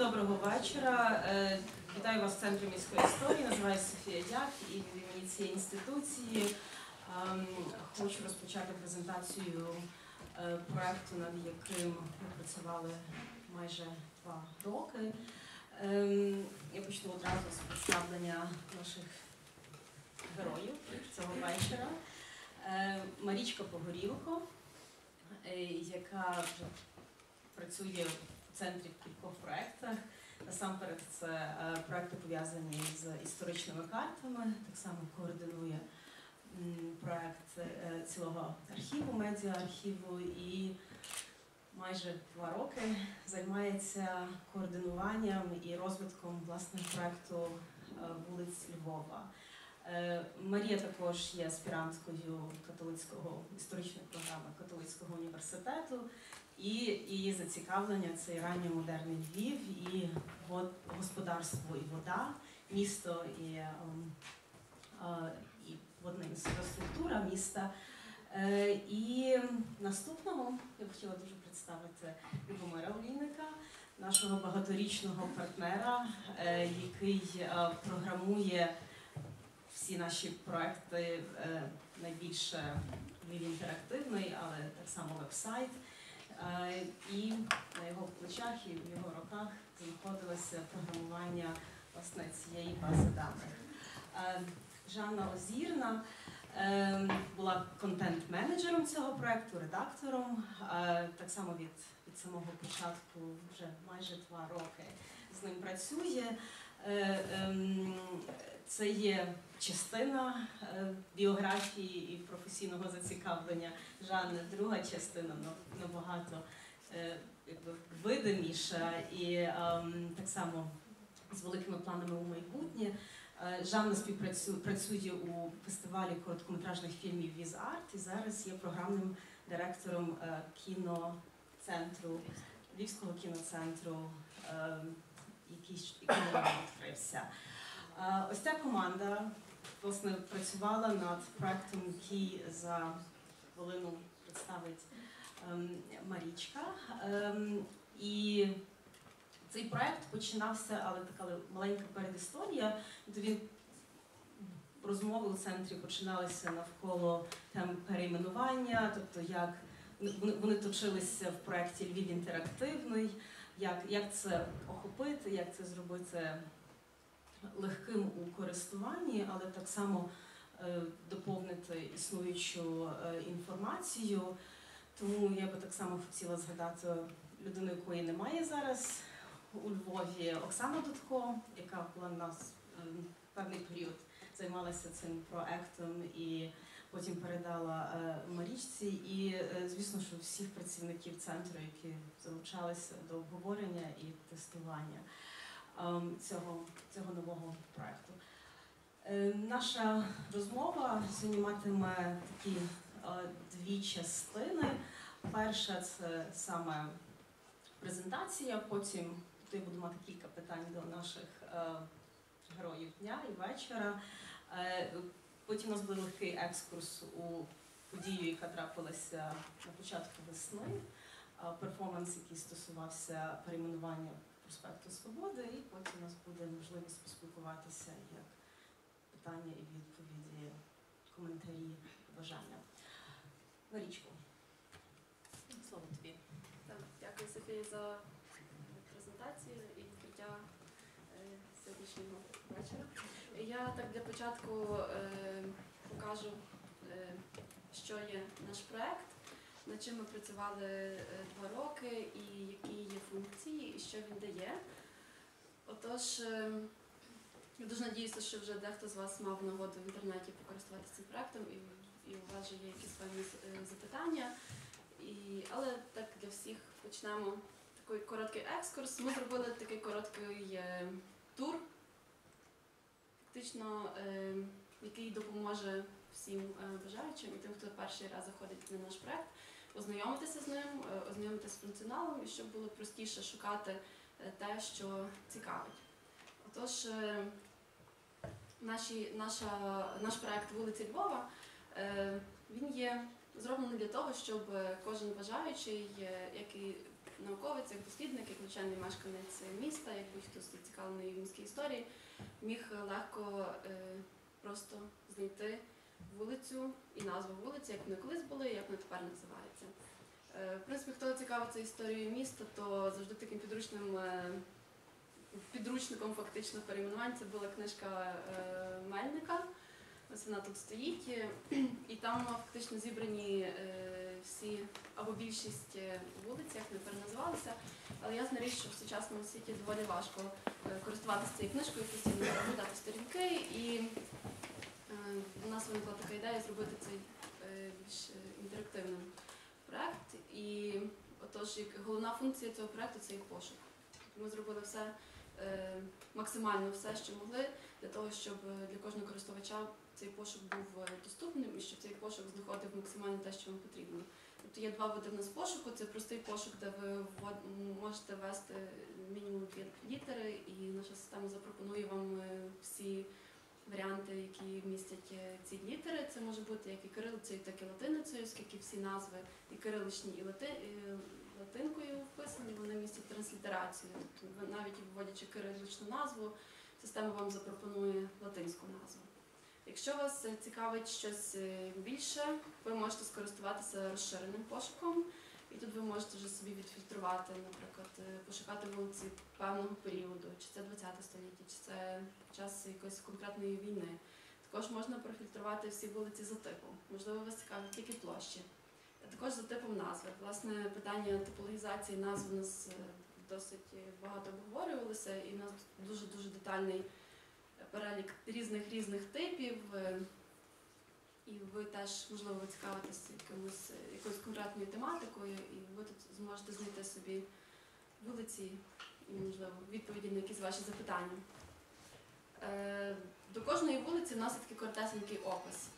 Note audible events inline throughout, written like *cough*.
доброго вечора. Е, Вітаю вас в центрі міської історії. Називаюся Софія Дяк і від імені цієї інституції ем, хочу розпочати презентацію е, проекту, над яким ми працювали майже два роки. Ем, Я почну одразу з представлення наших героїв цього вечора. Е, Марічка Погорілко, яка вже працює центрі в кількох проєктах. Насамперед, це е, проекти пов'язані з історичними картами, так само координує м, проект е, цілого архіву, медіа-архіву і майже два роки займається координуванням і розвитком власне проекту е, вулиць Львова. Марія також є аспіранткою католицького історичної програми католицького університету, і її зацікавлення це ранньомодерний Львів, і господарство і вода, місто і, ем, е, і водна інфраструктура міста. Е, І наступного я б хотіла дуже представити Любомира Олійника, нашого багаторічного партнера, е, який програмує всі наші проекти найбільше Львів інтерактивний, але так само веб-сайт. Е, І на його плечах і в його руках знаходилося програмування власне цієї бази даних. Е, Жанна Озірна е, була контент-менеджером цього проекту, редактором. Так само від, від самого початку вже майже два роки з ним працює. Ем, Це є частина е, біографії і професійного зацікавлення Жанни, друга частина набагато е, видиміша і ем, так само з великими планами у майбутнє. Е, Жанна співпрацює працює у фестивалі короткометражних фільмів Віз Арт і зараз є програмним директором кіноцентру, Львівського кіноцентру, е, який відкрився. Ось ця команда власне працювала над проектом, який за хвилину представить ем, Марічка. Ем, І цей проект починався, але така маленька передісторія. То він розмови у центрі починалися навколо тем перейменування, тобто як вони точилися в проєкті Львів інтерактивний, як, як це охопити, як це зробити легким у користуванні, але так само е, доповнити існуючу е, інформацію. Тому я би так само хотіла згадати людину, якої немає зараз у Львові, Оксана Дудко, яка була нас е, певний період займалася цим проектом і потім передала Марічці. І звісно, що всіх працівників центру, які залучалися до обговорення і тестування цього, цього нового проекту. Е, Наша розмова сьогодні такі е, дві частини. Перша це саме презентація, потім я буду мати кілька питань до наших е, героїв дня і вечора. Потім у нас буде легкий екскурс у подію, яка трапилася на початку весни, перформанс, який стосувався перейменування проспекту Свободи, і потім у нас буде можливість поспілкуватися як питання і відповіді, коментарі, бажання. Марічко, слово тобі. Так, дякую Софії за презентацію і відкриття е, сьогоднішнього вечора. Я так для початку е, покажу, е, що є наш проект, над чим ми працювали е, два роки, і які є функції, і що він дає. Отож, е, я дуже надіюся, що вже дехто з вас мав нагоду в інтернеті покористуватися цим проектом, і, і у вас вже є якісь певні е, запитання. І, але так для всіх почнемо такий короткий екскурс. Ми зробили такий короткий е, тур, фактично, е, який допоможе всім е, бажаючим і тим, хто перший раз заходить на наш проект, ознайомитися з ним, е, ознайомитися з функціоналом і щоб було простіше шукати е, те, що цікавить. Отож, е, наші, наша, наш проект вулиці Львова він є зроблений для того, щоб кожен бажаючий, е, який науковець, як дослідник, як звичайний мешканець міста, як будь-хто зацікавлений в міській історії, міг легко просто знайти вулицю і назву вулиці, як вони колись були, і як вони тепер називаються. Е, В принципі, хто цікавиться історією міста, то завжди таким підручним е, підручником фактично перейменувань це була книжка е, Мельника. Ось вона тут стоїть, і там фактично зібрані всі або більшість вулиць, як вони переназивалися. Але ясна річ, що в сучасному світі доволі важко користуватися цією книжкою, постійно переглядати сторінки. І у нас виникла така ідея зробити цей е, більш е, інтерактивним проект. І отож, як головна функція цього проекту це є пошук. Ми зробили все е, максимально все, що могли, для того, щоб е, для кожного користувача цей пошук був е, доступним і щоб цей пошук знаходив максимально те, що вам потрібно. Тобто є два види в нас пошуку. Це простий пошук, де ви можете ввести мінімум дві літери, і наша система запропонує вам е, всі варіанти, які містять е, ці літери. Це може бути як і кирилицею, так і латиницею, оскільки всі назви і кириличні, і лати, латинкою вписані, вони містять транслітерацію. Тобто навіть вводячи кириличну назву, система вам запропонує латинську назву. Якщо вас е, цікавить щось е, більше, ви можете скористуватися розширеним пошуком, і тут ви можете вже собі відфільтрувати, наприклад, е, пошукати вулиці певного періоду, чи це 20 століття, чи це час якоїсь конкретної війни. Також можна профільтрувати всі вулиці за типом. Можливо, вас цікавить тільки площі. А Також за типом назви. Власне, питання типологізації назв у нас е, досить багато обговорювалося, і в нас дуже дуже детальний перелік різних різних типів. І ви теж, можливо, цікавитесь якимось, якоюсь конкретною тематикою, і ви тут зможете знайти собі вулиці і, можливо, відповіді на якісь ваші запитання. Е, До кожної вулиці в нас є такий коротесенький опис.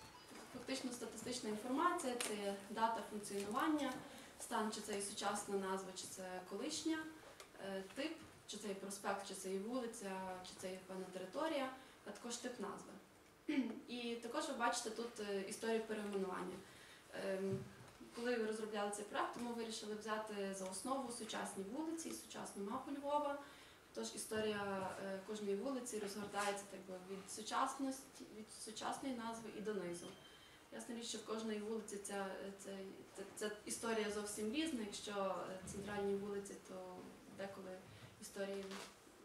Фактично статистична інформація, це дата функціонування, стан, чи це є сучасна назва, чи це колишня, е, тип, чи це є проспект, чи це є вулиця, чи це є певна територія, а також тип назви. І також ви бачите тут е, історію перейменування. Ем, Коли розробляли цей проект, ми вирішили взяти за основу сучасні вулиці, і сучасну мапу Львова. Тож історія е, кожної вулиці розгортається так би, від сучасності, від сучасної назви і донизу. Ясна річ, що в кожної вулиці ця, ця, ця, ця історія зовсім різна. Якщо е, центральні вулиці, то деколи історія,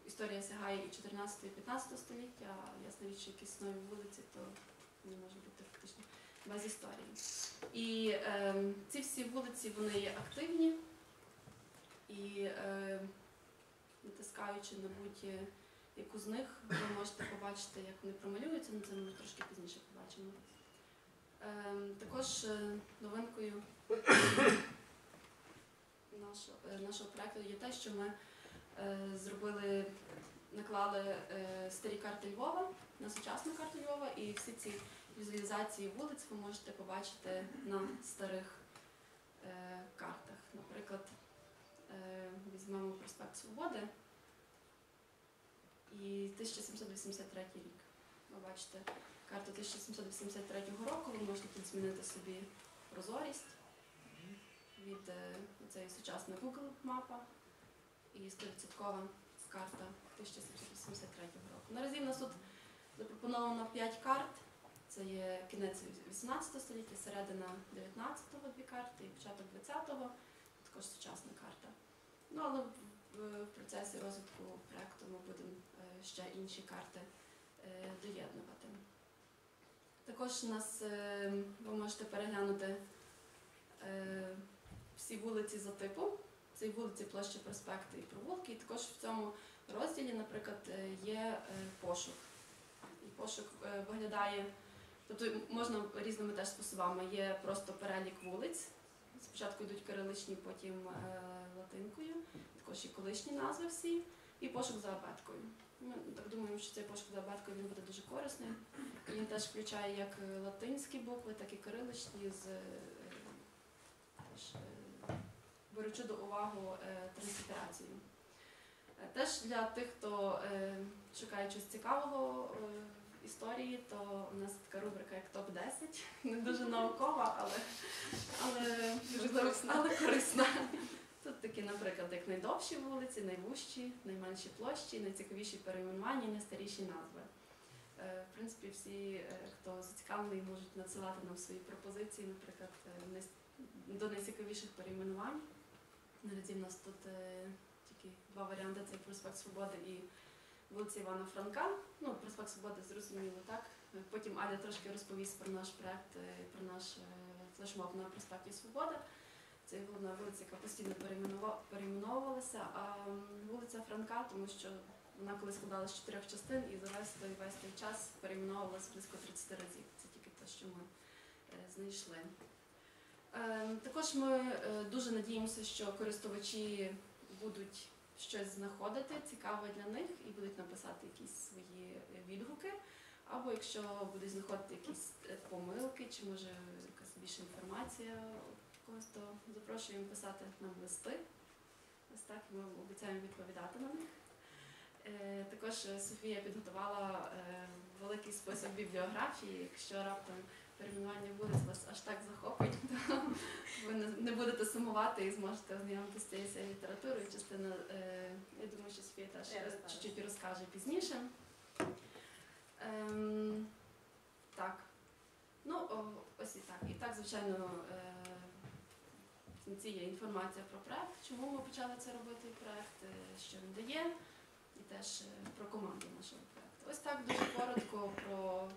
історія сягає і 14 і 15 століття, а річ, якісь нові вулиці, то вони можуть бути фактично без історії. І е, ці всі вулиці вони є активні і е, натискаючи на будь-яку з них, ви можете побачити, як вони промалюються, ну це ми трошки пізніше побачимо. Ем, також е, новинкою *clears throat* нашого, е, нашого проекту є те, що ми зробили, наклали е, старі карти Львова на сучасну карту Львова, і всі ці візуалізації вулиць ви можете побачити на старих е, картах. Наприклад, е, візьмемо проспект Свободи і 1783 рік. Ви бачите карту 1783 року, ви можете тут змінити собі прозорість від е, цієї сучасної Google мапа і 100% карта 1783 року. Наразі в нас тут запропоновано 5 карт. Це є кінець 18 століття, середина 19-го дві карти і початок 20-го, також сучасна карта. Ну, але в, процесі розвитку проекту ми будемо е, ще інші карти е, доєднувати. Також нас е, ви можете переглянути всі вулиці за типом. Це вулиці, площі, проспекти і провулки. І також в цьому розділі, наприклад, е, є е, пошук. І пошук е, виглядає, тобто можна різними теж способами. Є просто перелік вулиць. Спочатку йдуть кириличні, потім латинкою, також і колишні назви всі, і пошук за абеткою. Ми так думаємо, що цей пошук за абеткою він буде дуже корисним. Він теж включає як латинські букви, так і кириличні з теж, беручи до уваги е, транслітерацію. Е, Теж для тих, хто е, шукає щось цікавого в історії, то у нас така рубрика як топ-10. Не дуже наукова, але, але, корисна. але корисна. Тут такі, наприклад, як найдовші вулиці, найвужчі, найменші площі, найцікавіші перейменування, найстаріші назви. В принципі, всі, хто зацікавлений, можуть надсилати нам свої пропозиції, наприклад, до найцікавіших перейменувань. Наразі в нас тут е, тільки два варіанти: це проспект Свободи і вулиця Івана Франка. Ну, проспект Свободи зрозуміло так. Е, Потім Аля трошки розповість про наш проект, е, про наш флешмоб на проспекті Свобода. Це головна вулиця, яка постійно перейменовувалася, а вулиця Франка, тому що вона коли складалася з чотирьох частин і за весь той весь той час перейменовувалася близько 30 разів. Це тільки те, що ми знайшли. Е, Також ми е, дуже надіємося, що користувачі будуть щось знаходити цікаве для них і будуть написати якісь свої відгуки. Або якщо будуть знаходити якісь е, помилки, чи може якась більша інформація когось, то запрошуємо писати нам листи. Ось так ми обіцяємо відповідати на них. Також Софія підготувала великий список бібліографії. Якщо раптом перейменування вулиць вас аж так захопить, *laughs* то ви не- будете сумувати і зможете ознайомитися з цією літературою. Частина, е, я думаю, що Софія теж е, чуть-чуть розкаже пізніше. Ем, так. Ну, ось і так. І так, звичайно, е, в кінці є інформація про проект, чому ми почали це робити проект, е, що він дає, і теж е, про команду нашого проекту. Ось так дуже коротко про,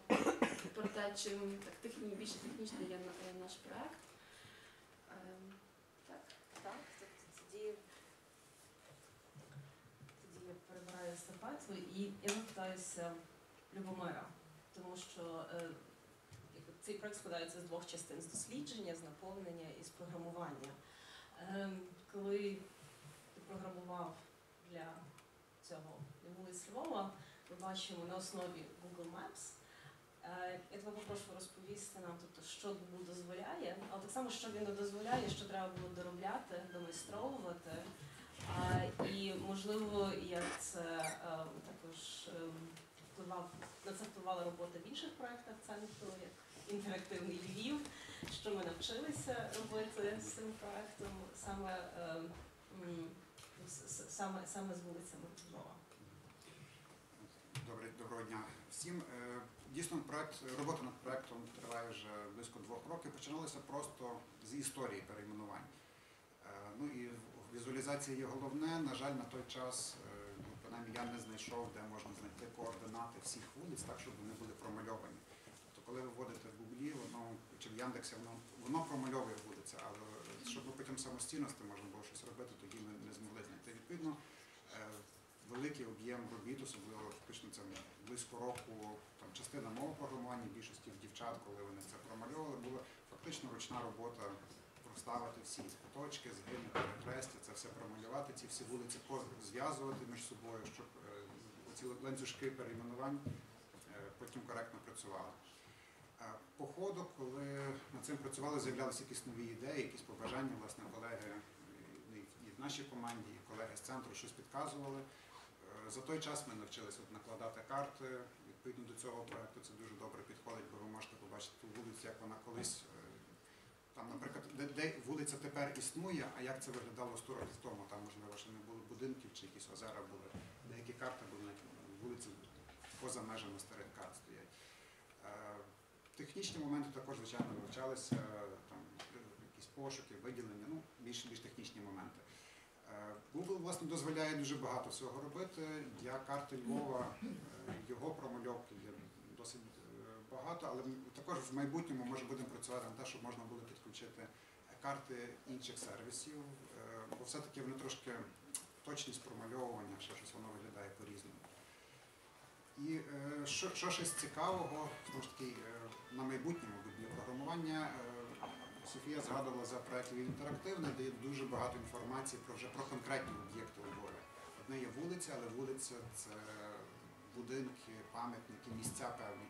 про те, чим так техні, більше технічний є е, наш проект. Ем, так. Так, тоді, тоді я перебираю естафету і я запитаюся Любомира, тому що е, цей проект складається з двох частин: з дослідження, з наповнення і з програмування. Е, коли ти програмував для цього Львова, ми бачимо на основі Google Maps. Е, Я тебе попрошу розповісти нам, тобто, що Google дозволяє, але так само, що він не дозволяє, що треба було доробляти, домайстровувати. І можливо, як це е, також е, впливав на це впливала робота в інших проєктах центру, як інтерактивний Львів, що ми навчилися робити з цим проєктом саме, саме, саме з вулицями Львова. Добре, доброго дня всім. Е, Дійсно, проект, робота над проектом триває вже близько двох років. Починалося просто з історії перейменувань. Е, Ну і в візуалізації є головне. На жаль, на той час, е, ну, принаймні я не знайшов, де можна знайти координати всіх вулиць, так, щоб вони були промальовані. Тобто, коли ви вводите в Гуглі, воно чи в Яндексі, воно, воно промальовує вулиця, але щоб потім самостійно з тим можна було щось робити, тоді ми не змогли знайти. Відповідно, великий об'єм робіт, особливо фактично це близько року, там частина мого програмування, більшості дівчат, коли вони це промальовували, була фактично ручна робота проставити всі куточки, згини, перехрестя, це все промалювати, ці всі вулиці зв'язувати між собою, щоб е, ці ланцюжки перейменувань е, потім коректно працювали. Е, По ходу, коли над цим працювали, з'являлися якісь нові ідеї, якісь побажання, власне, колеги і в нашій команді, і колеги з центру щось підказували. Е, За той час ми навчилися накладати карти. Відповідно до цього проекту це дуже добре підходить, бо ви можете побачити ту вулицю, як вона колись. е, Там, наприклад, де, де вулиця тепер існує, а як це виглядало 100 років тому. Там, можливо, ще не було будинків чи якісь озера були. Деякі карти були вулиці поза межами старих карт стоять. Е, Технічні моменти також, звичайно, вивчалися, там якісь пошуки, виділення, ну, більш, більш технічні моменти. Е, Google власне дозволяє дуже багато всього робити. Для карти Львова е, його промальовки є досить е, багато, але також в майбутньому може будемо працювати на те, щоб можна було підключити карти інших сервісів, бо все-таки вони трошки точність промальовування, ще щось воно виглядає по-різному. І що, що щось цікавого, знову ж таки, на майбутнє, мабуть, для програмування. Софія згадувала за проект «Львів інтерактивне, де є дуже багато інформації про вже про конкретні об'єкти у. Одне є вулиця, але вулиця це будинки, пам'ятники, місця певні.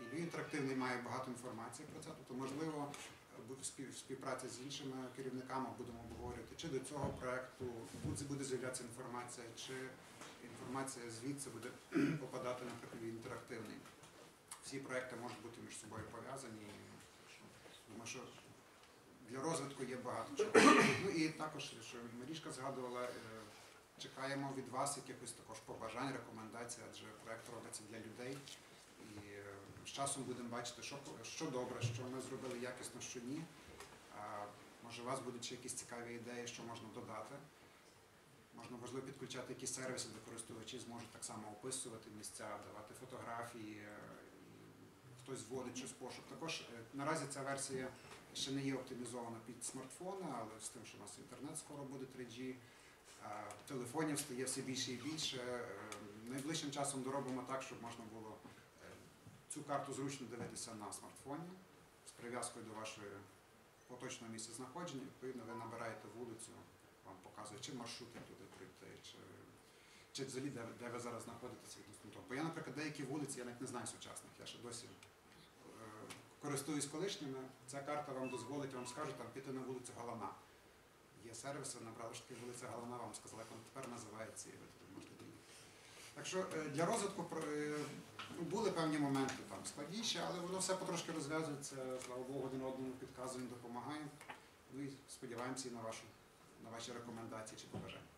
І Львів інтерактивний має багато інформації про це. Тобто, можливо, в співпраці з іншими керівниками будемо обговорювати, чи до цього проекту буде- з'являтися інформація, чи інформація звідси буде *clears throat* попадати, наприклад, в інтерактивний. Всі проекти можуть бути між собою пов'язані. Думаю, що для розвитку є багато чого. Ну і також, що Марішка згадувала, е, чекаємо від вас якихось також побажань, рекомендацій, адже проект робиться для людей. І е, з часом будемо бачити, що, що добре, що ми зробили якісно, що ні. А, може, у вас будуть ще якісь цікаві ідеї, що можна додати. Можна, можливо, підключати якісь сервіси, де користувачі зможуть так само описувати місця, давати фотографії, е, хтось вводить щось пошук. Також наразі ця версія ще не є оптимізована під смартфони, але з тим, що у нас інтернет скоро буде 3G, телефонів стає все більше і більше. Е, Найближчим часом доробимо так, щоб можна було е, цю карту зручно дивитися на смартфоні з прив'язкою до вашої поточного місця знаходження. Відповідно, ви набираєте вулицю, вам показує, чи маршрут як туди прийти, чи, чи взагалі де, де ви зараз знаходитеся. Бо я, наприклад, деякі вулиці я навіть не знаю сучасних, я ще досі користуюсь колишніми. Ця карта вам дозволить, вам скажуть, там піти на вулицю Галана. Є сервіси, набрали що таке вулиця Галана, вам сказали, як вона тепер називається, і ви туди можете доїхати. Так що е, для розвитку е, ну, були певні моменти там складніші, але воно все потрошки розв'язується, слава Богу, один одному підказуємо, допомагаємо. Ну і сподіваємося і на, вашу, на ваші рекомендації чи побажання.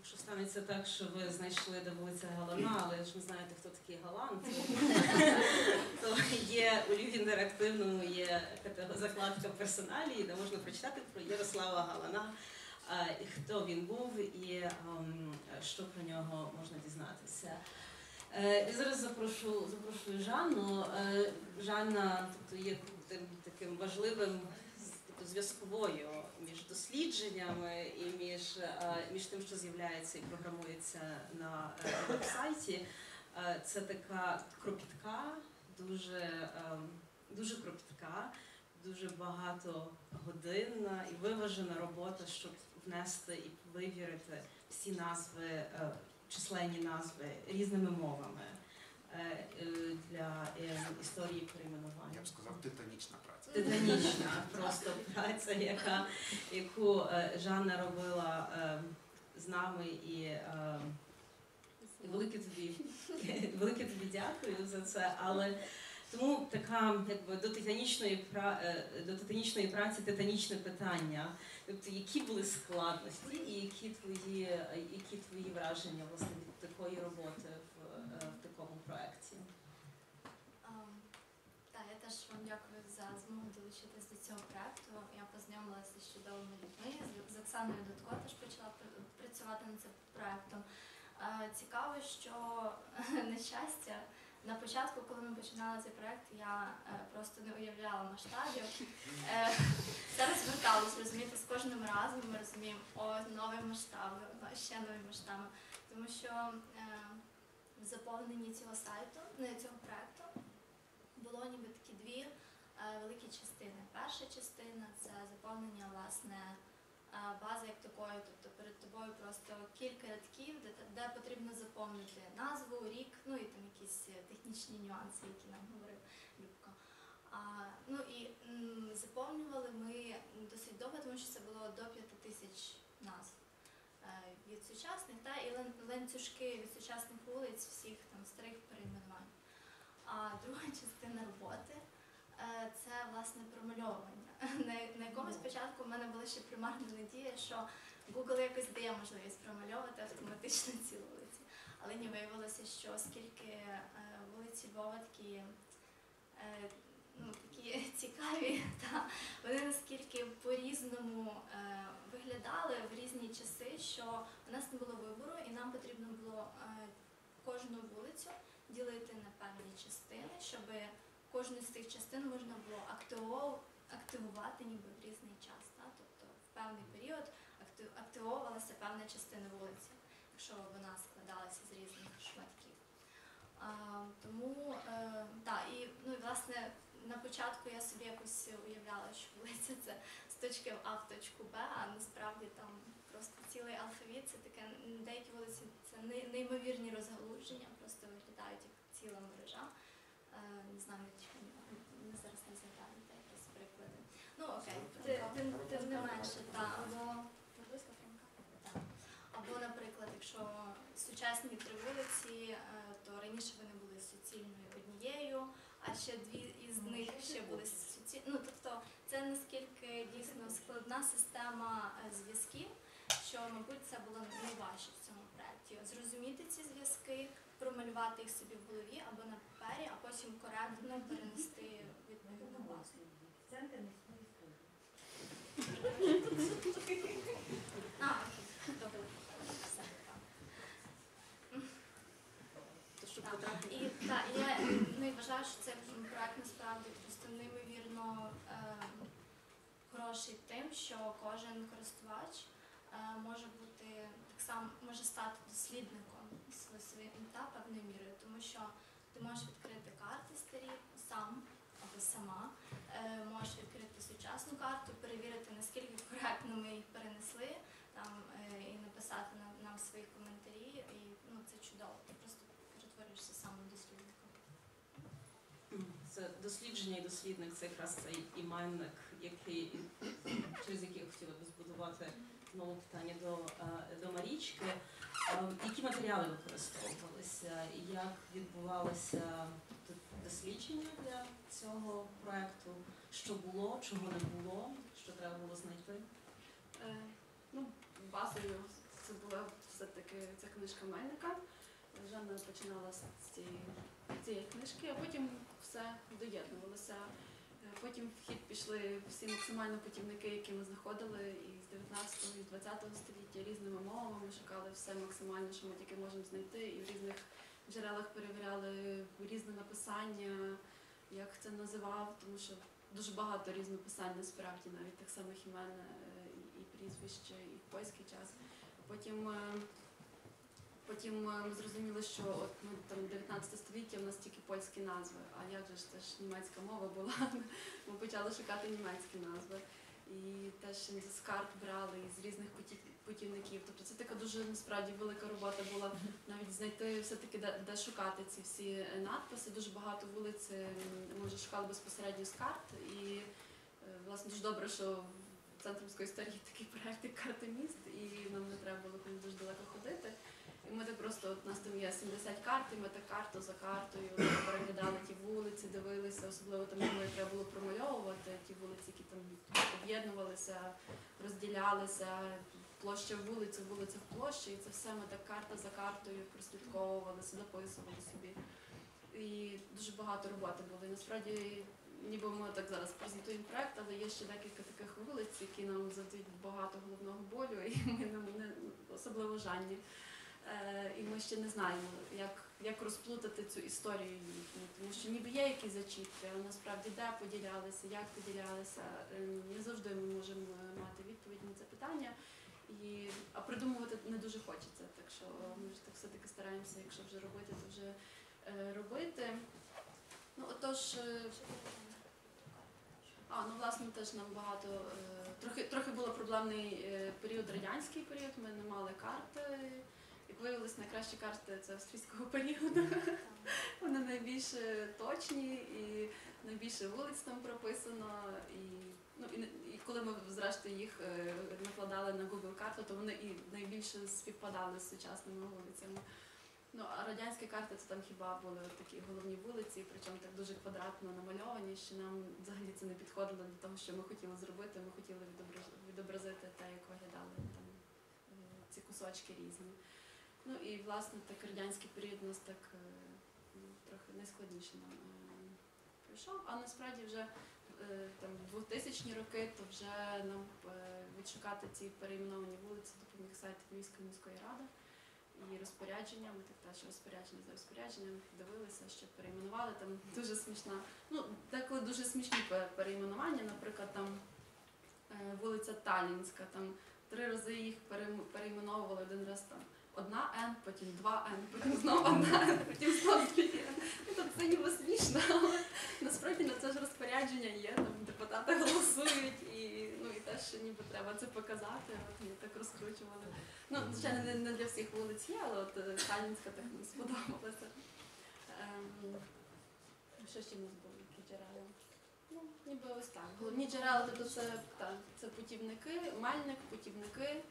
Якщо станеться так, що ви знайшли, де вулиця Галана, *clears throat* але ж не знаєте, хто такий Галан, то, *clears throat* *laughs* є у Львів інтерактивному є закладка персоналії, де можна прочитати про Ярослава Галана, хто він був і ем, що про нього можна дізнатися. Е, І зараз запрошу, запрошую Жанну. Е, Жанна тобто, є тим таким важливим зв'язковою між дослідженнями і між, е, між тим, що з'являється і програмується на е, веб-сайті. Е, Це така кропітка, дуже, дуже кропітка, дуже багатогодинна і виважена робота, щоб внести і вивірити всі назви, численні назви різними мовами для історії перейменування. Я б сказав, титанічна праця. Титанічна просто праця, яка, яку е, Жанна робила е, з нами і. е, і велике тобі, велике тобі дякую за це. Але тому така, якби до титанічної до титанічної праці титанічне питання. Тобто, які були складності і які твої, які твої враження власне від такої роботи в, в такому проєкті? Ам, Так, я теж вам дякую за змогу долучитись до цього проекту. Я познайомилася з чудовими людьми. З- Оксаною Дудко теж почала працювати над цим проектом. Е, Цікаво, що *laughs* на щастя, на початку, коли ми починали цей проект, я е, просто не уявляла масштабів. Е, *laughs* Зараз зверталось, розумієте, з кожним разом ми розуміємо, о, нові масштаби, ще нові масштаби. Тому що в заповненні цього сайту, цього проекту, було ніби такі дві е, частини. Перша частина це заповнення власне е, бази як такої, тобто перед тобою просто кілька рядків, де, де потрібно заповнити назву, рік, ну і там якісь е, технічні нюанси, які нам говорив Любко. А, ну і м, заповнювали ми досить довго, тому що це було до 5 тисяч назв. Е, Від сучасних та і ланцюжки від сучасних вулиць, всіх там старих перейменувань. А друга *laughs* частина роботи це власне промальовування. *laughs* На, якомусь початку в мене була ще примарна надія, що Google якось дає можливість промальовувати автоматично ці вулиці. Але ні, виявилося, що оскільки е, вулиці Львова такі, е, ну, такі *laughs* цікаві, та вони наскільки по-різному е, виглядали в різні часи, що у нас не було вибору, і нам потрібно було кожну вулицю ділити на певні частини, щоб кожну з цих частин можна було активувати ніби в різний час. Та? Тобто в певний період актив- активовувалася певна частина вулиці, якщо вона складалася з різних шматків. А, тому е, так, і ну власне на початку я собі якось уявляла, що вулиця це з точки А в точку Б, а насправді там просто цілий алфавіт, це таке деякі вулиці це неймовірні розгалуження, просто виглядають як ціла мережа. Е, Не знаю, не зараз не згадаєте якісь приклади. Ну окей, тим, тим не менше, так, або Близько Франка? Або, наприклад, якщо сучасні три вулиці, е, то раніше вони були суцільною однією, а ще дві із них ще були суцільні. Ну тобто це наскільки дійсно складна система е, зв'язків, що, мабуть, це було найважче в цьому проєкті. Зрозуміти ці зв'язки, промалювати їх собі в голові або на папері, а потім коректно перенести відповідну базу. А, добре. Все, так. Так, і так, я і вважаю, що цей проект насправді просто неймовірно е, хороший тим, що кожен користувач е, може бути так само може стати дослідником св- своїм та певною мірою, тому що ти можеш відкрити карти старі сам або сама, е, можеш відкрити сучасну карту, перевірити наскільки коректно ми їх перенесли там е, і написати нам, свої коментарі. І ну це чудово. Ти просто перетворюєшся сам на дослідника. Це дослідження і дослідник це якраз цей іменник, який через який я хотіла би збудувати знову питання до, е, до Марічки. Е, Які матеріали використовувалися? Як відбувалося дослідження для цього проекту? Що було, чого не було, що треба було знайти? Е, Ну, базою це була все-таки ця книжка Мельника. Жанна починала з цієї, цієї книжки, а потім все доєднувалося. Потім в хід пішли всі максимально путівники, які ми знаходили і з 19 го і 20 століття різними мовами. Ми шукали все максимально, що ми тільки можемо знайти, і в різних джерелах перевіряли різне написання, як це називав, тому що дуже багато різнописань насправді, навіть так самих імен е, і, і прізвище, і в польський час. Потім, е, потім е, ми зрозуміли, що от, ну, там 19 століття в нас тільки польські назви, а як же ж це ж німецька мова була. *laughs* Ми почали шукати німецькі назви. І теж з карт брали із різних путівників. Тобто це така дуже насправді велика робота була навіть знайти все-таки де, де шукати ці всі надписи. Дуже багато вулиць е, ми вже шукали безпосередньо з карт. І е, власне дуже добре, що в центрі історії такий проект, як карти міст, і нам не треба було дуже далеко ходити. І ми так просто, у нас там є 70 карт, і ми так карту за картою переглядали ті вулиці, дивилися, особливо там, коли треба було промальовувати ті вулиці, які там об'єднувалися, розділялися, площа вулиці, вулиця в площі, і це все ми так карта за картою прослідковували, записували собі. І дуже багато роботи було. І насправді, ніби ми так зараз презентуємо проект, але є ще декілька таких вулиць, які нам задають багато головного болю, і ми не особливо жанні. Е, і ми ще не знаємо, як, як розплутати цю історію їхню, тому що ніби є якісь зачітки, але насправді де поділялися, як поділялися, е, не завжди ми можемо мати відповідь на це питання. І, а придумувати не дуже хочеться, так що ми ж так все-таки стараємося, якщо вже робити, то вже е, робити. Ну, отож, е, а, ну власне теж нам багато. е, Трохи, трохи було проблемний період, радянський період, ми не мали карти. Як виявилось, найкращі карти це австрійського періоду. *laughs* Вони найбільш е, точні і найбільше вулиць там прописано. І, ну, і, і коли ми зрештою їх е, накладали на Google карту, то вони і найбільше співпадали з сучасними вулицями. Ну, а радянські карти це там хіба були такі головні вулиці, причому так дуже квадратно намальовані, що нам взагалі це не підходило до того, що ми хотіли зробити. Ми хотіли відобразити те, як виглядали там е, ці кусочки різні. Ну і власне так радянський період у нас так е, ну, трохи найскладніше нам е, пройшов. А насправді вже е, там 2000 роки, то вже нам відшукати ці перейменовані вулиці допоміг сайт Львівської міської ради і розпорядження. Ми так теж розпорядження за розпорядженням дивилися, що перейменували. Там дуже смішна. Ну, деколи дуже смішні пе- перейменування. Наприклад, там вулиця Талінська, там три рази їх перейм- перейменовували один раз там. Одна Н, потім два Н, потім знову одна Н, потім знову дві Н. Ну, тобто це ніби смішно, але насправді на це ж розпорядження є, там депутати голосують і ну і теж ніби треба це показати. От ми так розкручували. Ну, звичайно, не, не для всіх вулиць є, але от е, Талінська так нам сподобалася. Ем, що ще в нас було, які джерела? Ну, ніби ось так. Головні джерела, тобто це, так, це путівники, мельник, путівники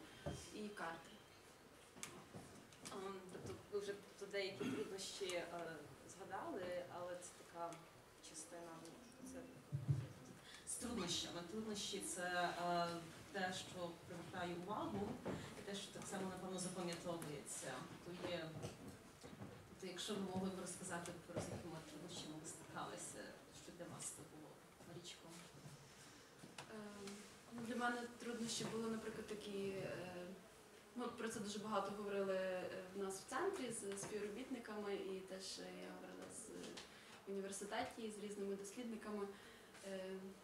і карти. Ем, Тобто ви вже тут деякі труднощі е, згадали, але це така частина ну, з труднощами. Труднощі це е, те, що привертає увагу, і те, що так само напевно запам'ятовується. То є, то якщо ви могли б розказати про якими труднощами ви стикалися, що для вас це було Марічко? Ем, ну, Для мене труднощі були, наприклад, такі. Ну, про це дуже багато говорили е, в нас в центрі з співробітниками, і теж я говорила з е, університеті з різними дослідниками, е,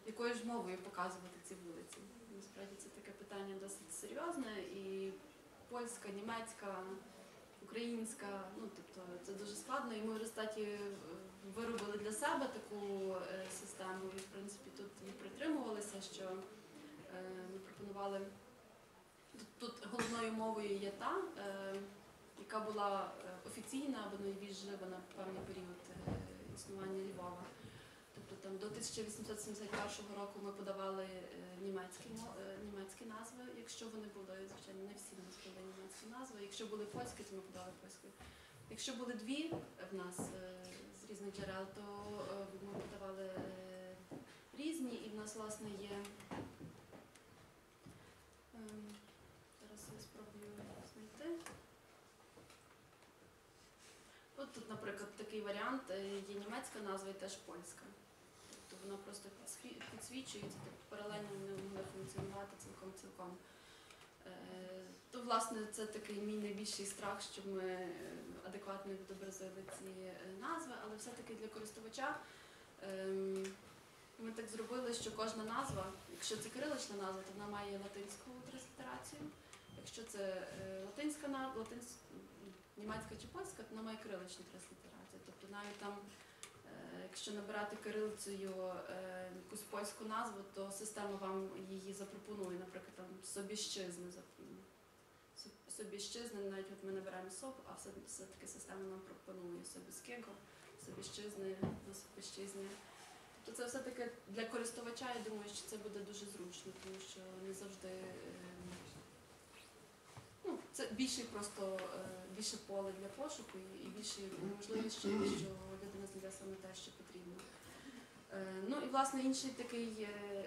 якою ж мовою показувати ці вулиці. Насправді це таке питання досить серйозне, і польська, німецька, українська, ну тобто це дуже складно. І ми в результаті виробили для себе таку систему, і в принципі тут і притримувалися, що ми пропонували. Тут, головною мовою є та, е, яка була е, офіційна найбільш жива на певний період е, існування Львова. Тобто там до 1871 року ми подавали німецькі, німецькі назви, якщо вони були, звичайно, не всі нас були німецькі назви. Якщо були польські, то ми подали польською. Якщо були дві в нас з різних джерел, то ми подавали різні, і в нас, власне, є. ем, Зараз я спробую знайти. От тут, наприклад, такий варіант, е, є німецька назва і теж польська. Тобто вона просто підсвічується, тобто паралельно вони могли функціонувати цілком цілком. Е, То, власне, це такий мій найбільший страх, щоб ми е, адекватно відобразили ці назви, але все-таки для користувача ем, ми так зробили, що кожна назва, якщо це кирилична назва, то вона має латинську транслітерацію. Якщо це латинська назва, латинсь, німецька чи польська, то вона має кириличну транслітерацію. Тобто навіть там, е, якщо набирати кирилицею е, якусь польську назву, то система вам її запропонує, наприклад, там собіщизни. Собіщизни, навіть от ми набираємо СОП, а все, все-таки система нам пропонує собіского, собіщизни, на собіщизні. Тобто це все-таки для користувача, я думаю, що це буде дуже зручно, тому що не завжди це більше просто е, більше поле для пошуку і, більше можливість, що що людина знайде саме те, що потрібно. Е, Ну і власне інший такий е,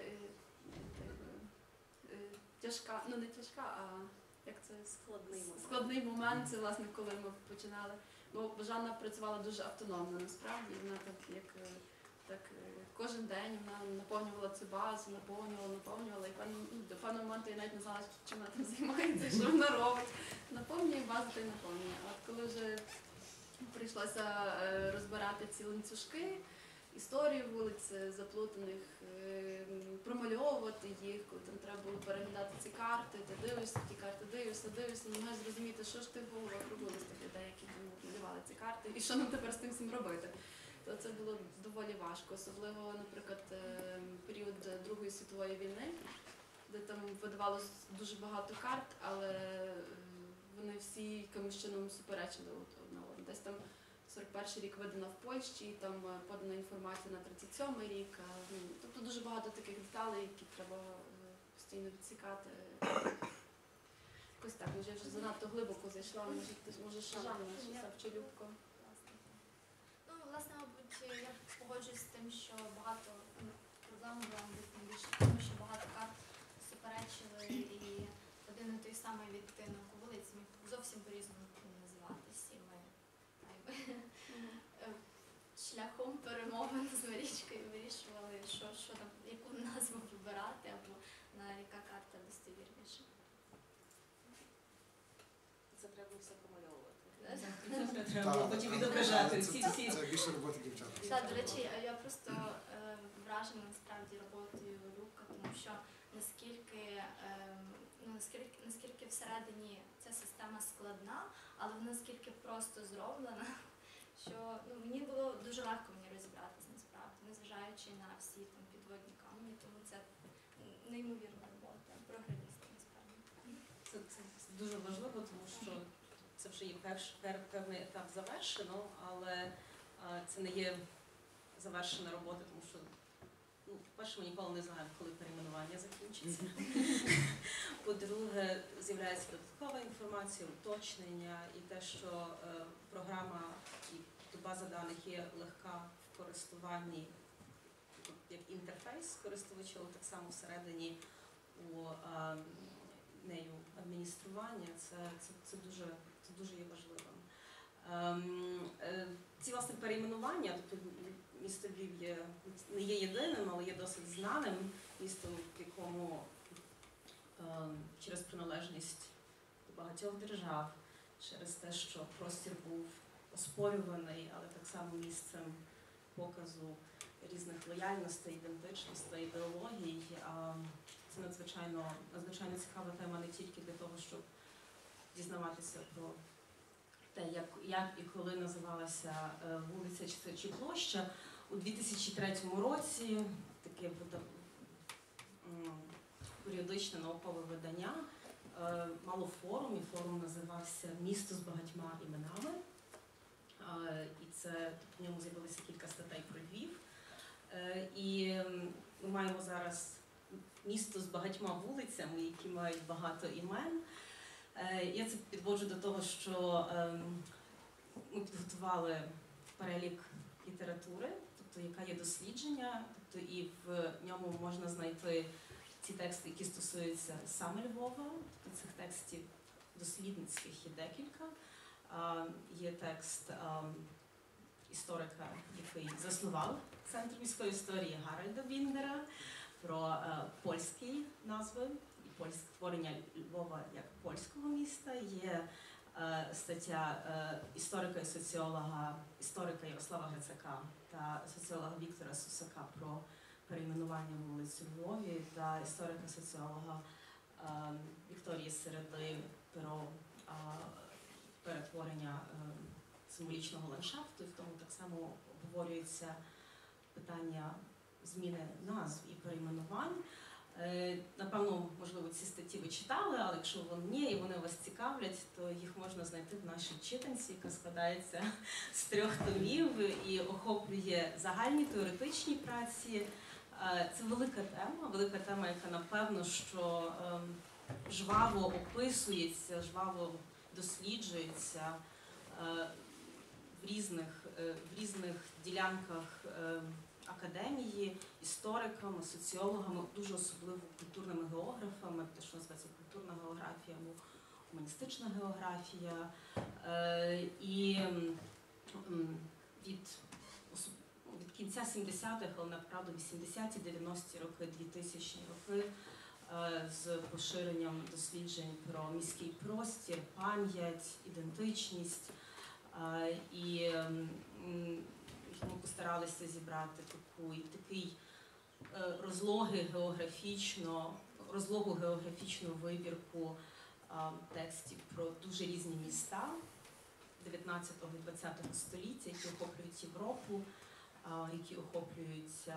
тяжка, ну не тяжка, а як це Складний момент. складний момент, це власне коли ми починали. Бо Жанна працювала дуже автономно насправді. Вона так як так кожен день вона наповнювала цю базу, наповнювала, наповнювала. І певно, ну, до певного моменту я навіть не знала, чим вона там займається, що вона робить. Наповнює базу та й наповнює. А от коли вже прийшлося е, розбирати ці ланцюжки, історію вулиць е, заплутаних, е, промальовувати їх, коли там треба було переглядати ці карти, ти дивишся ті карти, дивишся, дивишся, не можеш зрозуміти, що ж ти в головах робили з тих людей, які там малювали ці карти, і що нам тепер з тим всім робити. То це було доволі важко, особливо, наприклад, е, період Другої світової війни, де там видавалось дуже багато карт, але е, вони всі якимось чином суперечили одна одній. Десь там 41-й рік видана в Польщі, там е, подана інформація на 37-й рік. ну, Тобто дуже багато таких деталей, які треба постійно відсікати. Якось так, може я вже занадто глибоко зайшла, може, хтось- може ще Жанна, ще Савчелюбко. Ну, власне, я погоджуюсь з тим, що багато ну, проблем була, мабуть, найбільше тому, що багато карт суперечили і один і той самий відтинок вулиць міг зовсім по-різному називатись. І ми е, шляхом перемовин з Марічкою вирішували, що, що там, яку назву вибирати, або на яка карта достовірніша. Це треба все помальовувати. Е, Треба було потім відображати всі Це- всі. Це більше роботи дівчат. Так, до речі, я просто е, вражена насправді роботою Люка, тому що наскільки, ем, ну, наскільки, наскільки всередині ця система складна, але вона наскільки просто зроблена, що ну, мені було дуже легко мені розібратися насправді, незважаючи на всі там підводні камені, тому це неймовірна робота програміста насправді. Це, це дуже важливо, тому що це вже є певний етап завершено, але це не є завершена робота, тому що, ну, по-перше, ми ніколи не знаємо, коли перейменування закінчиться. По-друге, з'являється додаткова інформація, уточнення і те, що е, програма і база даних є легка в користуванні, як інтерфейс користувача, але так само всередині у нею адміністрування, це, це, це, дуже, це дуже є важливим. Ем, е, ці власне перейменування, тобто місто Львів є не є єдиним, але є досить знаним містом, в якому ем, через приналежність до багатьох держав, через те, що простір був оспорюваний, але так само місцем показу різних лояльностей, ідентичностей, ідеологій. А, Це надзвичайно, надзвичайно цікава тема не тільки для того, щоб дізнаватися про те, як, як і коли називалася е, вулиця чи, площа. У 2003 році таке періодичне наукове видання е, мало форум, і форум називався Місто з багатьма іменами. Е, І це в ньому з'явилося кілька статей про Львів. І ми маємо зараз місто з багатьма вулицями, які мають багато імен. Е, Я це підводжу до того, що ем, ми підготували перелік літератури, тобто яка є дослідження, тобто і в ньому можна знайти ці тексти, які стосуються саме Львова. Тобто цих текстів дослідницьких є декілька. Є текст ем, історика, який заснував центр міської історії Гаральда Біндера про е, польські назви і польське творення Львова як польського міста. Є е, стаття е, історика і соціолога, історика Ярослава Грицака та соціолога Віктора Сусака про перейменування вулиць Львові та історика соціолога е, Вікторії Середи про е, перетворення е, символічного ландшафту, і в тому так само обговорюється питання зміни назв і перейменувань. Е, Напевно, можливо, ці статті ви читали, але якщо вони є і вони вас цікавлять, то їх можна знайти в нашій читанці, яка складається з трьох томів і охоплює загальні теоретичні праці. Е, Це велика тема, велика тема, яка напевно що ем, жваво описується, жваво досліджується е, в різних, в різних ділянках е, академії, істориками, соціологами, дуже особливо культурними географами, те, що називається культурна географія або гуманістична географія. Е, І від, від кінця 70-х, але направду 80-ті, 90-ті роки, 2000-ні роки е, з поширенням досліджень про міський простір, пам'ять, ідентичність. Е, І ми постаралися зібрати таку, такий е, розлогий географічно, розлогу географічну вибірку текстів про дуже різні міста 19 і 20 століття, які охоплюють Європу, які охоплюють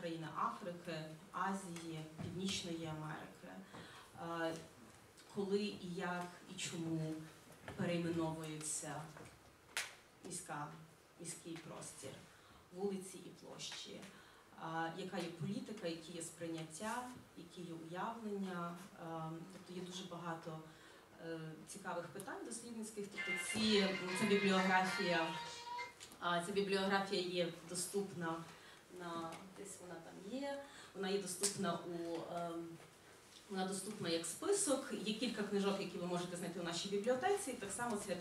країни Африки, Азії, Північної Америки. Коли і як і чому перейменовується міська, міський простір, вулиці і площі, яка є політика, які є сприйняття, які є уявлення. Тобто є дуже багато е, цікавих питань дослідницьких. Тобто ці, ця бібліографія, ця бібліографія є доступна на десь вона там є. Вона є доступна у ем, вона доступна як список. Є кілька книжок, які ви можете знайти у нашій бібліотеці. Так само ця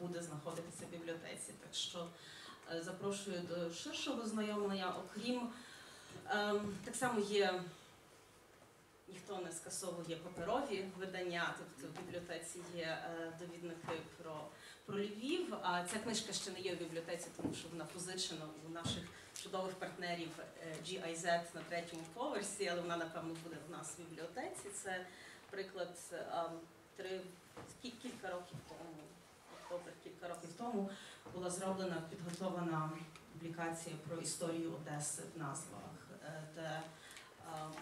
буде знаходитися в бібліотеці. Так що е, запрошую до ширшого знайомлення. Окрім ем, так само є. Ніхто не скасовує паперові видання, тобто в бібліотеці є е, довідники про, про Львів. А ця книжка ще не є в бібліотеці, тому що вона позичена у наших чудових партнерів е, GIZ на третьому поверсі, але вона, напевно, буде в нас в бібліотеці. Це приклад три кілька років тому, добре, кілька років тому була зроблена підготована публікація про історію Одеси в назвах, е, де е,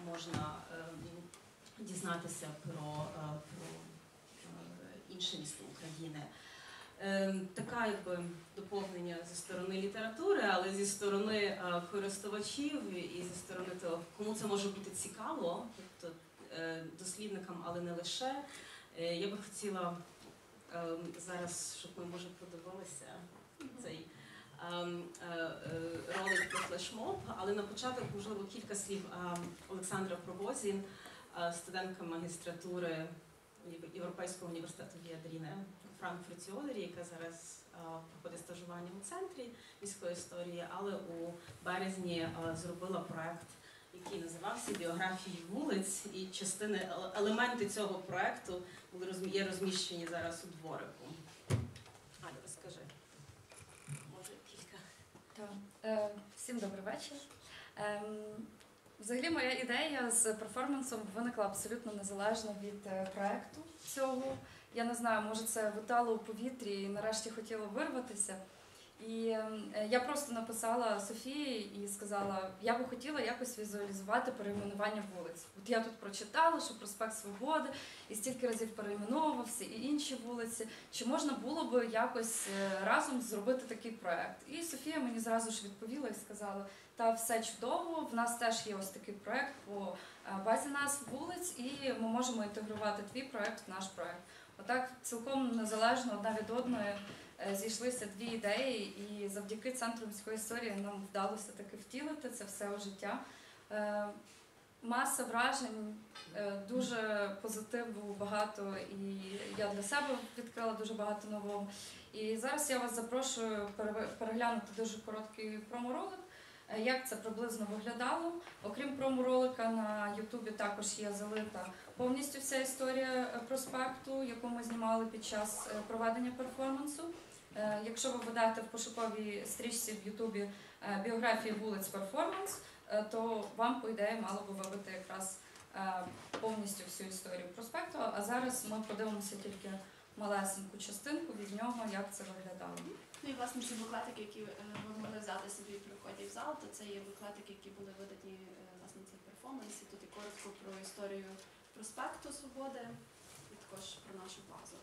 можна ем, дізнатися про, про інше місто України. Ем, Така якби доповнення зі сторони літератури, але зі сторони е, користувачів і зі сторони того, кому це може бути цікаво, тобто е, дослідникам, але не лише. Е, Я би хотіла зараз, щоб ми може подивилися цей е, е, ролик про флешмоб, але на початок, можливо, кілька слів Олександра Пробозін, студентка магістратури Європейського університету Віадріне Франкфурті Одері, яка зараз проходить стажування у центрі міської історії, але у березні зробила проект, який називався Біографії вулиць, і частини елементи цього проекту були є розміщені зараз у дворику. Аля, розкажи. Може, кілька. Так. Е, Всім добрий вечір. Ем, Взагалі, моя ідея з перформансом виникла абсолютно незалежно від е, проекту цього. Я не знаю, може це витало у повітрі і нарешті хотіла вирватися. І ем, е, я просто написала Софії і сказала, я би хотіла якось візуалізувати перейменування вулиць. От я тут прочитала, що проспект Свободи і стільки разів перейменовувався, і інші вулиці. Чи можна було би якось е, разом зробити такий проект? І Софія мені зразу ж відповіла і сказала: та все чудово, в нас теж є ось такий проект по е, базі назв вулиць, і ми можемо інтегрувати твій проект в наш проект. Отак цілком незалежно одна від одної е, зійшлися дві ідеї, і завдяки центру міської історії нам вдалося таки втілити це все у життя. Е, Маса вражень, е, дуже позитиву багато, і я для себе відкрила дуже багато нового. І зараз я вас запрошую пере- переглянути дуже короткий проморолик, як це приблизно виглядало. Окрім проморолика, на Ютубі також є залита повністю вся історія е, проспекту, яку ми знімали під час е, проведення перформансу. Е, Якщо ви введете в пошуковій стрічці в Ютубі е, біографії вулиць перформанс, е, то вам, по ідеї, мало би вибити якраз е, повністю всю історію проспекту. А зараз ми подивимося тільки малесеньку частинку від нього, як це виглядало. Ну і власне всі викладики, які е, ви могли взяти собі при вході в зал, то це є викладики, які були видані е, власне цей перформанс. І Тут і коротко про історію проспекту Свободи і також про нашу базу.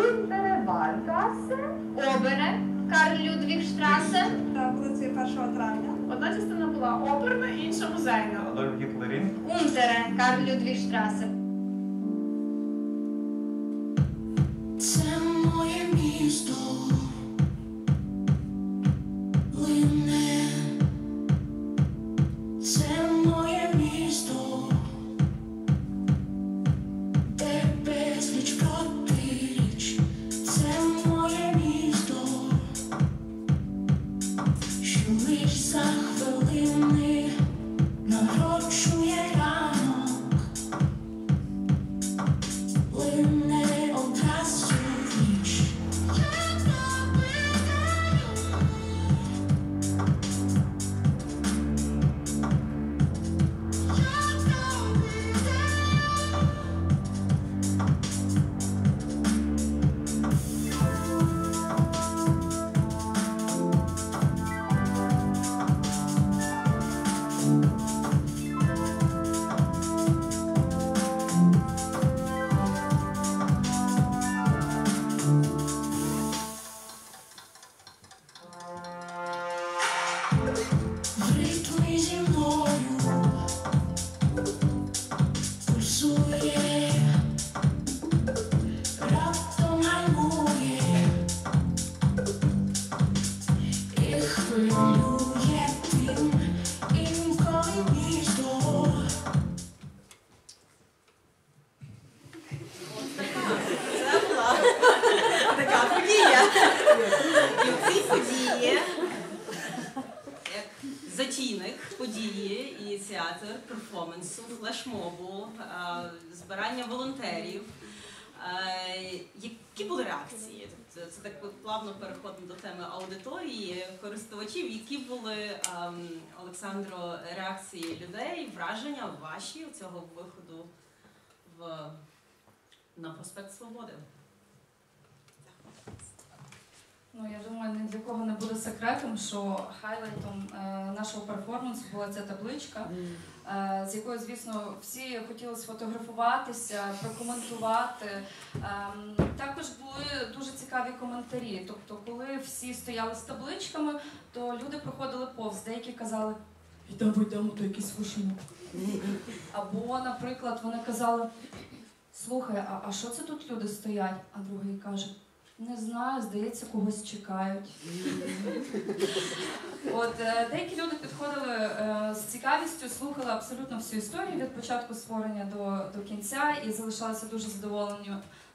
Унтере Вальгасе, Обере, Карл Людвіг Штрасе, та вулиці 1 травня. Одна частина була оперна, інша музейна. Адольф Гітлерін. Унтере, Карл Людвіг користувачів. Які були ем, Олександро реакції людей, враження ваші цього виходу в на проспект Свободи? Ну, я думаю, ні для кого не буде секретом, що хайлайтом е, нашого перформансу була ця табличка, е, з якою, звісно, всі хотіли сфотографуватися, прокоментувати. Ем, також були дуже цікаві коментарі. Тобто, коли всі стояли з табличками, то люди проходили повз. Деякі казали, йдемо, йдемо, то якийсь вишенок. Або, наприклад, вони казали: слухай, а, а що це тут люди стоять? А другий каже: не знаю, здається, когось чекають. От е, деякі люди підходили е, з цікавістю, слухали абсолютно всю історію від початку створення до, до кінця і залишалися дуже.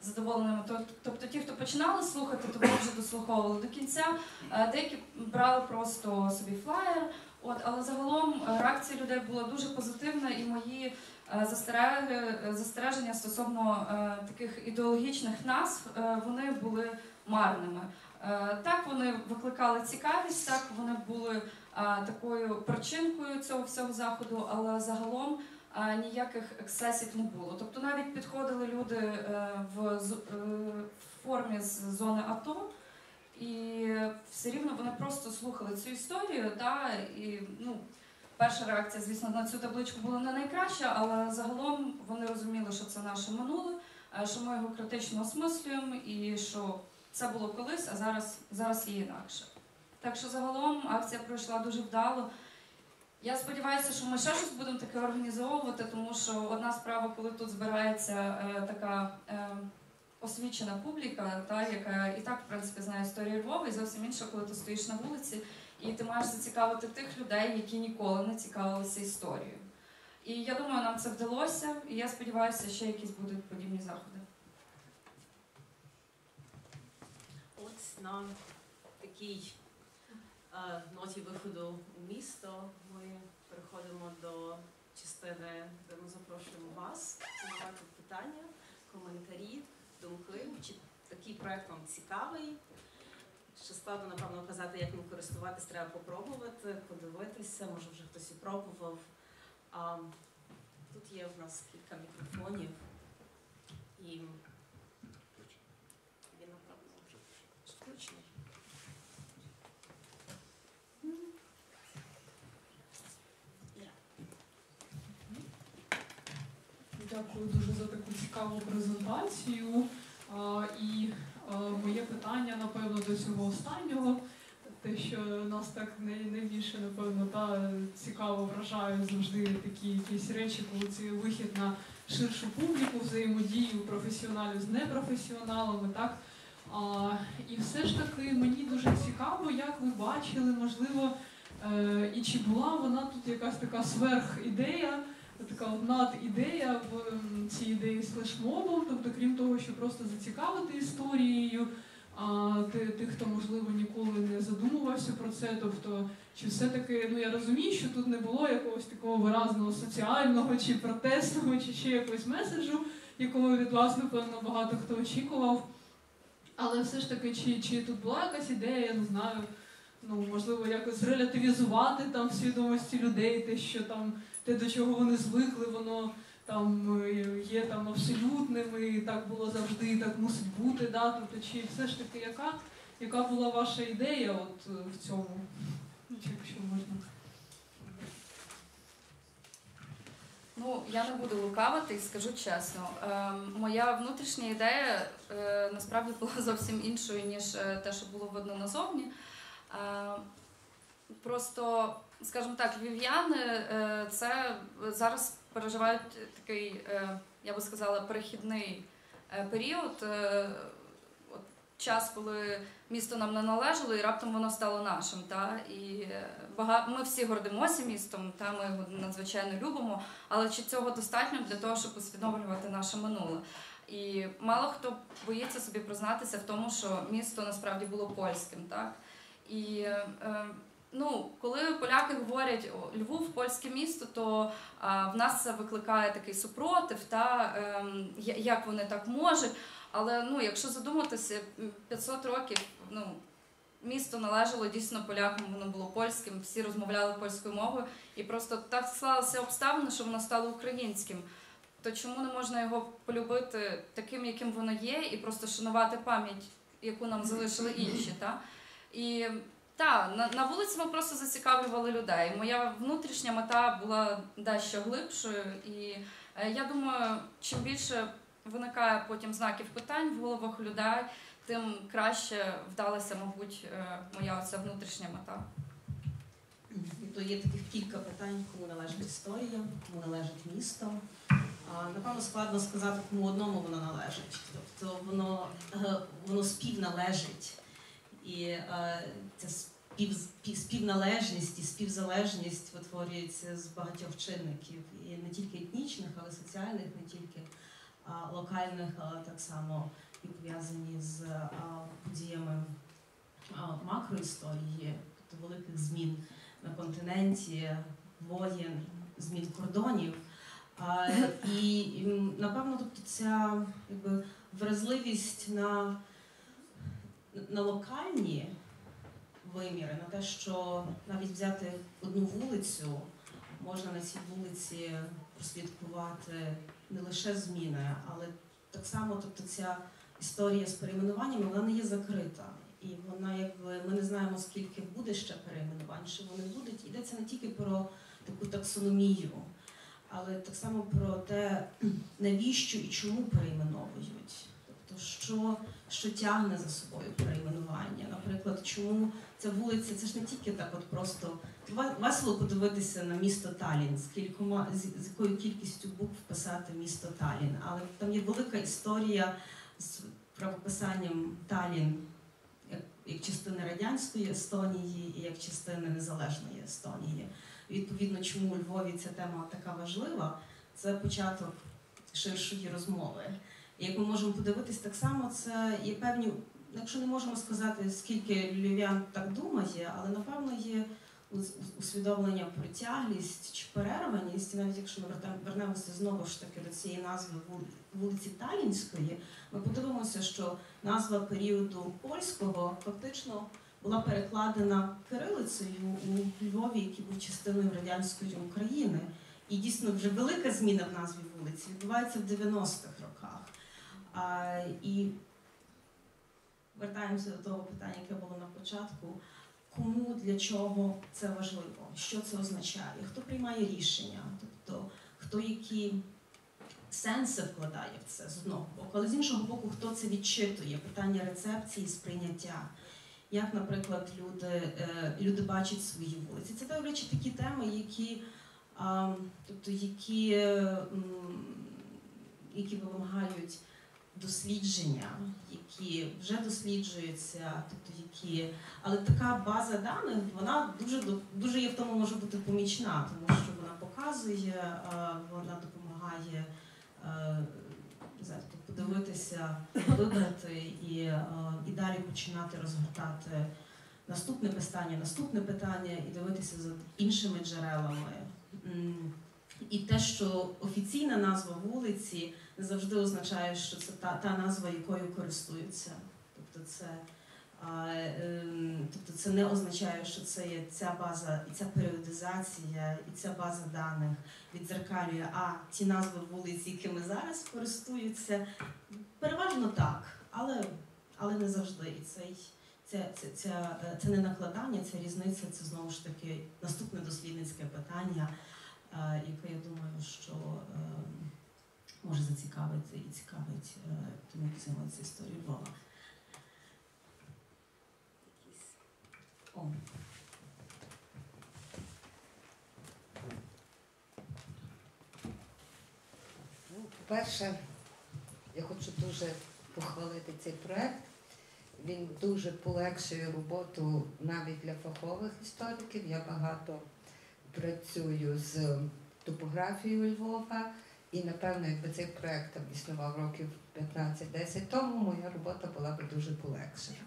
Задоволеними, Тоб- тобто ті, хто починали слухати, то вже дослуховували до кінця. Е, Деякі брали просто собі флаєр, От, але загалом реакція людей була дуже позитивна, і мої застереження, застереження стосовно е, таких ідеологічних назв е, вони були марними. Е, Так вони викликали цікавість, так вони були е, такою причинкою цього всього заходу, але загалом е, ніяких ексцесів не було. Тобто навіть підходили люди е, в е, формі з зони АТО. І все рівно вони просто слухали цю історію, та, і ну, перша реакція, звісно, на цю табличку була не найкраща, але загалом вони розуміли, що це наше минуле, е, що ми його критично осмислюємо і що це було колись, а зараз, зараз є інакше. Так що загалом акція пройшла дуже вдало. Я сподіваюся, що ми ще щось будемо таке організовувати, тому що одна справа, коли тут збирається е, така. Е, освічена публіка, та, яка і так в принципі знає історію Львова, і зовсім інша, коли ти стоїш на вулиці, і ти маєш зацікавити тих людей, які ніколи не цікавилися історією. І я думаю, нам це вдалося, і я сподіваюся, ще якісь будуть подібні заходи. От на такій е, ноті виходу у місто ми переходимо до частини, де ми запрошуємо вас задавати питання, коментарі, думки. Чи такий проект вам цікавий? Ще складно, напевно, казати, як ним користуватись, треба попробувати, подивитися, може вже хтось і пробував. Тут є в нас кілька мікрофонів. І він, напевно, включений. Дякую дуже за таку цікаву презентацію. І моє питання, напевно, до цього останнього. Те, що нас так найбільше, напевно, та, цікаво вражають завжди такі якісь речі, коли це вихід на ширшу публіку, взаємодію професіоналів з непрофесіоналами. Так? А, і все ж таки мені дуже цікаво, як ви бачили, можливо, е, і чи була вона тут якась така сверхідея, така от надідея в ем, цій ідеї з флешмобом, тобто, крім того, що просто зацікавити історією, а тих, хто можливо ніколи не задумувався про це. Тобто, чи все-таки, ну я розумію, що тут не було якогось такого виразного соціального чи протестного, чи ще якогось меседжу, якого від вас, напевно, багато хто очікував. Але все ж таки, чи, чи тут була якась ідея, я не знаю, ну можливо, якось релятивізувати там свідомості людей, те, що там те, до чого вони звикли, воно там е, є там абсолютним, і так було завжди, і так мусить бути. Да? Тобто, чи все ж таки, яка, яка була ваша ідея от е, в цьому? Ну, якщо можна. Ну, я не буду лукавити скажу чесно. Ем, моя внутрішня ідея е, насправді була *laughs* зовсім іншою, ніж е, те, що було видно назовні. Е, просто, скажімо так, львів'яни е, це зараз переживають такий, е, я би сказала, перехідний е, період. Час, коли місто нам не належало, і раптом воно стало нашим. Та? І ми всі гордимося містом, та ми його надзвичайно любимо. Але чи цього достатньо для того, щоб усвідомлювати наше минуле? І мало хто боїться собі признатися в тому, що місто насправді було польським, так? І ну, коли поляки говорять «О, Львов, польське місто, то а, в нас це викликає такий супротив, та я- як вони так можуть. Але ну, якщо задуматися, 500 років ну, місто належало дійсно полякам, воно було польським, всі розмовляли польською мовою, і просто так склалися обставини, що воно стало українським. То чому не можна його полюбити таким, яким воно є, і просто шанувати пам'ять, яку нам залишили інші? Та? І та, на, на вулиці ми просто зацікавлювали людей. Моя внутрішня мета була дещо глибшою, і е, я думаю, чим більше виникає потім знаків питань в головах людей, тим краще вдалася, мабуть, е, моя оця внутрішня мета. тобто є таких кілька питань, кому належить історія, кому належить місто. А, Напевно, складно сказати, кому одному воно належить. Тобто воно, е, воно співналежить. І е, ця спів, спів- співналежність і співзалежність витворюється з багатьох чинників. І не тільки етнічних, але соціальних, не тільки а, локальних, але так само і пов'язані з а, подіями а, макроісторії, тобто великих змін на континенті, воєн, змін кордонів. А, і, і, напевно, тобто ця якби, вразливість на, на локальні виміри, на те, що навіть взяти одну вулицю, можна на цій вулиці прослідкувати не лише зміни, але так само, тобто ця історія з перейменуваннями, вона не є закрита. І вона, якби ми не знаємо, скільки буде ще перейменувань, чи вони будуть. Йдеться не тільки про таку таксономію, але так само про те, *clears throat* навіщо і чому перейменовують. Тобто, що, що тягне за собою перейменування. Наприклад, чому ця вулиця, це ж не тільки так, от просто весело подивитися на місто Талін, з кількома з, якою кількістю букв писати місто Талін. Але там є велика історія з правописанням Талін як частини радянської Естонії і як частини незалежної Естонії. Відповідно, чому у Львові ця тема така важлива, це початок ширшої розмови. Як ми можемо подивитись, так само це є певні, якщо не можемо сказати, скільки львів'ян так думає, але напевно є усвідомлення про тяглість чи перерваність, і навіть якщо ми вернемося знову ж таки до цієї назви вулиці Талінської, ми подивимося, що назва періоду польського фактично була перекладена кирилицею у Львові, який був частиною радянської України. І дійсно вже велика зміна в назві вулиці відбувається в 90-х роках. А, і вертаємося до того питання, яке було на початку. Кому для чого це важливо, що це означає, хто приймає рішення, тобто хто які сенси вкладає в це з одного боку, але з іншого боку, хто це відчитує, питання рецепції, сприйняття. Як, наприклад, люди, е, люди бачать свої вулиці. Це, до речі, такі теми, які, тобто, які, які вимагають дослідження, які вже досліджуються, тобто які але така база даних вона дуже дуже є в тому може бути помічна, тому що вона показує, е, вона допомагає е, тобто подивитися, вибрати і, е, і далі починати розгортати наступне питання, наступне питання і дивитися за іншими джерелами. І те, що офіційна назва вулиці не завжди означає, що це та, та назва, якою користуються. Тобто це ем, Тобто це не означає, що це є ця база і ця періодизація, і ця база даних відзеркалює, а ті назви вулиць, якими зараз користуються, переважно так, але, але не завжди. І цей, це, це, це, це не накладання, ця різниця, це знову ж таки наступне дослідницьке питання, е, яке я думаю, що ем, може зацікавити і цікавить тому, хто займається історією Львова. О. Ну, по-перше, я хочу дуже похвалити цей проект. Він дуже полегшує роботу навіть для фахових істориків. Я багато працюю з топографією Львова, і напевно, якби цей проект там існував років 15-10 тому, моя робота була б дуже полегшена.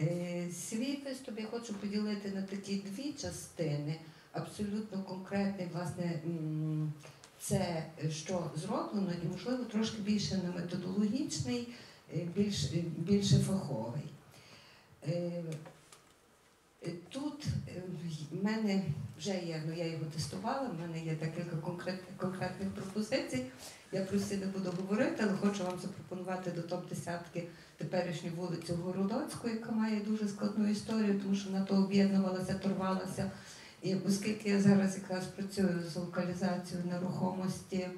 Е, Свій виступ я хочу поділити на такі дві частини. Абсолютно конкретний, власне, це що зроблено, і можливо трошки більше не методологічний, е, більш, е, більше фаховий. Е, Тут е, в мене вже є, ну я його тестувала, в мене є декілька конкретних, конкретних пропозицій. Я про всі не буду говорити, але хочу вам запропонувати до топ-десятки теперішню вулицю Городоцьку, яка має дуже складну історію, тому що вона то об'єднувалася, торвалася. І оскільки я зараз якраз працюю з локалізацією нерухомості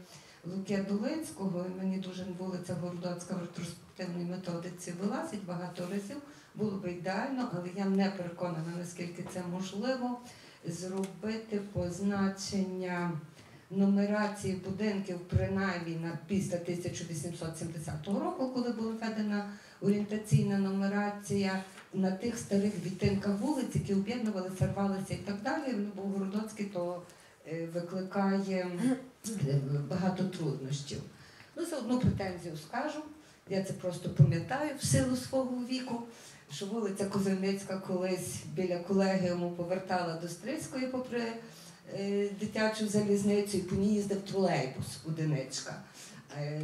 Луки Долинського, і мені дуже вулиця Городоцька в ретроспективній методиці вилазить багато разів, було б ідеально, але я не переконана, наскільки це можливо. зробити позначення нумерації будинків принаймні на після 1870 року, коли була введена орієнтаційна нумерація на тих старих відтинках вулиць, які об'єднувалися, рвалися і так далі. Бо Городоцький то е, викликає е, багато труднощів. Ну, за одну претензію скажу. Я це просто пам'ятаю в силу свого віку, що вулиця Козельницька колись біля колегіуму повертала до Стрийської попри е, дитячу залізницю і по ній їздив тролейбус одиничка. Е,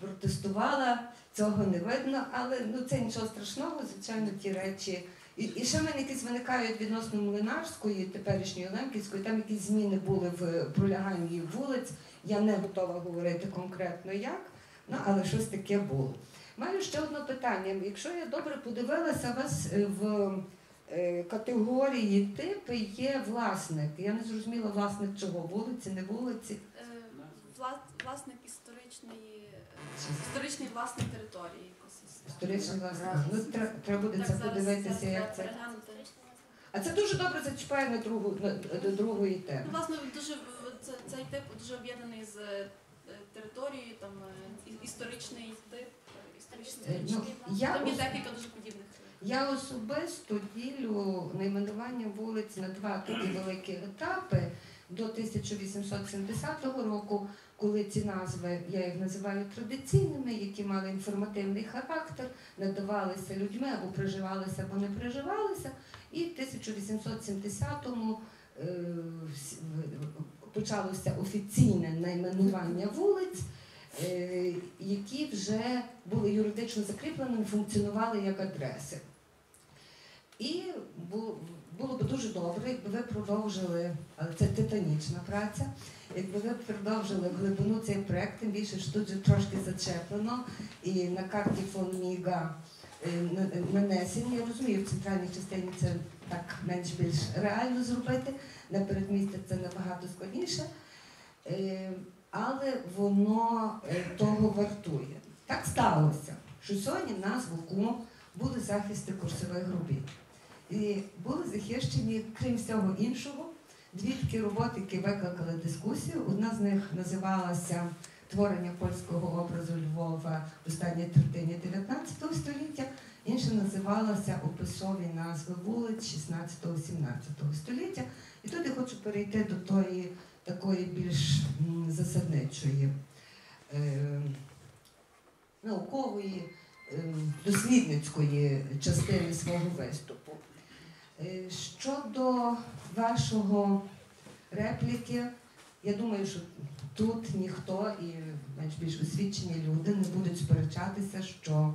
протестувала, цього не видно, але ну, це нічого страшного, звичайно, ті речі. І, і ще мене якісь виникають відносно Млинарської, теперішньої Лемківської, там якісь зміни були в проляганні вулиць. Я не готова говорити конкретно як, ну, але щось таке було. Маю ще одне питання. Якщо я добре подивилася, у вас е, в е, категорії типи є власник. Я не зрозуміла власник чого, вулиці, не вулиці. Е, Власник історичної, історичний власник території екосистеми. Історичний власник. Ну, тре- треба буде Так, це подивитися, як це. А це дуже добре зачіпає на другу на, до другої теми. Ну, власне, дуже в- це, цей тип дуже об'єднаний з е, територією, там е, і- історичний тип, Ну, я, Там є ос- декілька дуже подібних. я особисто ділю найменування вулиць на два такі великі етапи до 1870 року, коли ці назви, я їх називаю традиційними, які мали інформативний характер, надавалися людьми або приживалися, або не приживалися. І в 1870-му е, в- почалося офіційне найменування вулиць, які вже були юридично закріпленими, функціонували як адреси. І було б дуже добре, якби ви продовжили, але це титанічна праця, якби ви продовжили глибину цей проект, тим більше що тут же трошки зачеплено, і на карті фон Міга е, нанесені. Я розумію, в центральній частині це так менш-більш реально зробити, на передмістя це набагато складніше. Але воно е, того вартує. Так сталося, що сьогодні в нас в УКУ були захисти курсових робіт. І були захищені, крім всього іншого, дві такі роботи, які викликали дискусію. Одна з них називалася Творення польського образу Львова в останній третині 19 століття, інша називалася Описові назви вулиць 16-17 століття. І тут я хочу перейти до тої такої більш засадничої е, наукової, е, дослідницької частини свого виступу. Е, Щодо вашого репліки, я думаю, що тут ніхто і менш більш освічені люди не будуть сперечатися, що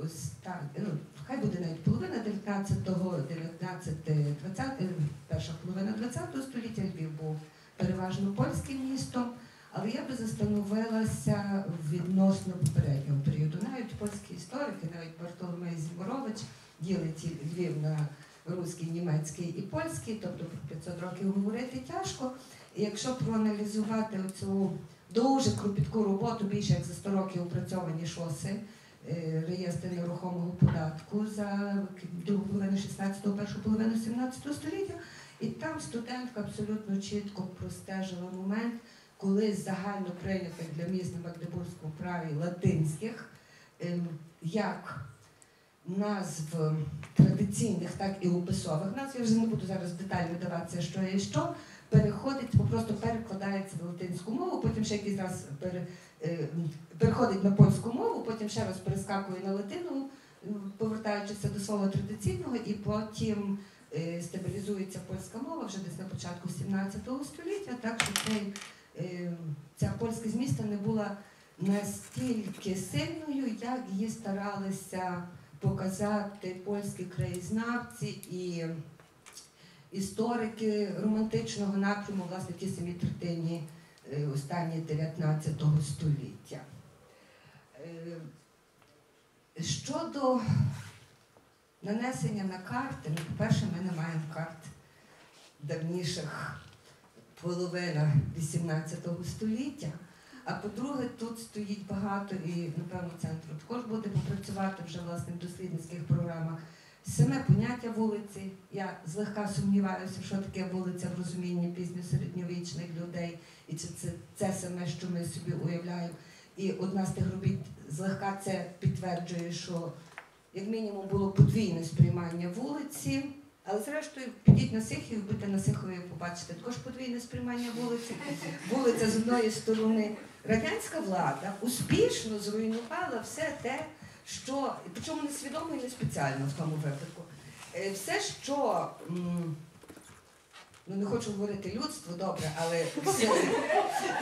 ось так, ну, хай буде навіть половина 19-го, 19, 20, перша половина 20-го століття Львів був переважно польським містом, але я би застановилася відносно попереднього періоду. Навіть польські історики, навіть Бартоломей Зіморович ділить Львів на руський, німецький і польський, тобто про 500 років говорити тяжко. Якщо проаналізувати оцю дуже кропітку роботу, більше як за 100 років опрацьовані шоси, е, реєстри нерухомого податку за другу половину 16-го, першу половину 17 століття, і там студентка абсолютно чітко простежила момент, коли загально прийнятих для міст на Магдебурзькому праві латинських, ем, як назв традиційних, так і описових назв, я вже не буду зараз детально вдаватися, що є що, переходить, просто перекладається на латинську мову, потім ще якийсь раз пере, е, переходить на польську мову, потім ще раз перескакує на латину, повертаючися до свого традиційного, і потім стабілізується польська мова вже десь на початку 17 століття, так що цей, е, ця польська зміста не була настільки сильною, як її старалися показати польські краєзнавці і історики романтичного напряму, власне, ті самі третині е, останні 19 століття. Е, Щодо нанесення на карти, ну, по-перше, ми не маємо карт давніших половина 18 століття. А по-друге, тут стоїть багато, і напевно центру також буде попрацювати вже власне в дослідницьких програмах Саме поняття вулиці. Я злегка сумніваюся, що таке вулиця в розумінні пізньосередньовічних людей, і чи це, це саме, що ми собі уявляємо. І одна з тих робіт злегка це підтверджує, що як мінімум було подвійне сприймання вулиці. Але зрештою, підіть на Сихів, будьте на Сихові, побачите також подвійне сприймання вулиці. Вулиця з одної сторони. Радянська влада успішно зруйнувала все те, що, причому не свідомо і не спеціально в тому випадку. Е, Все, що, ну не хочу говорити людство, добре, але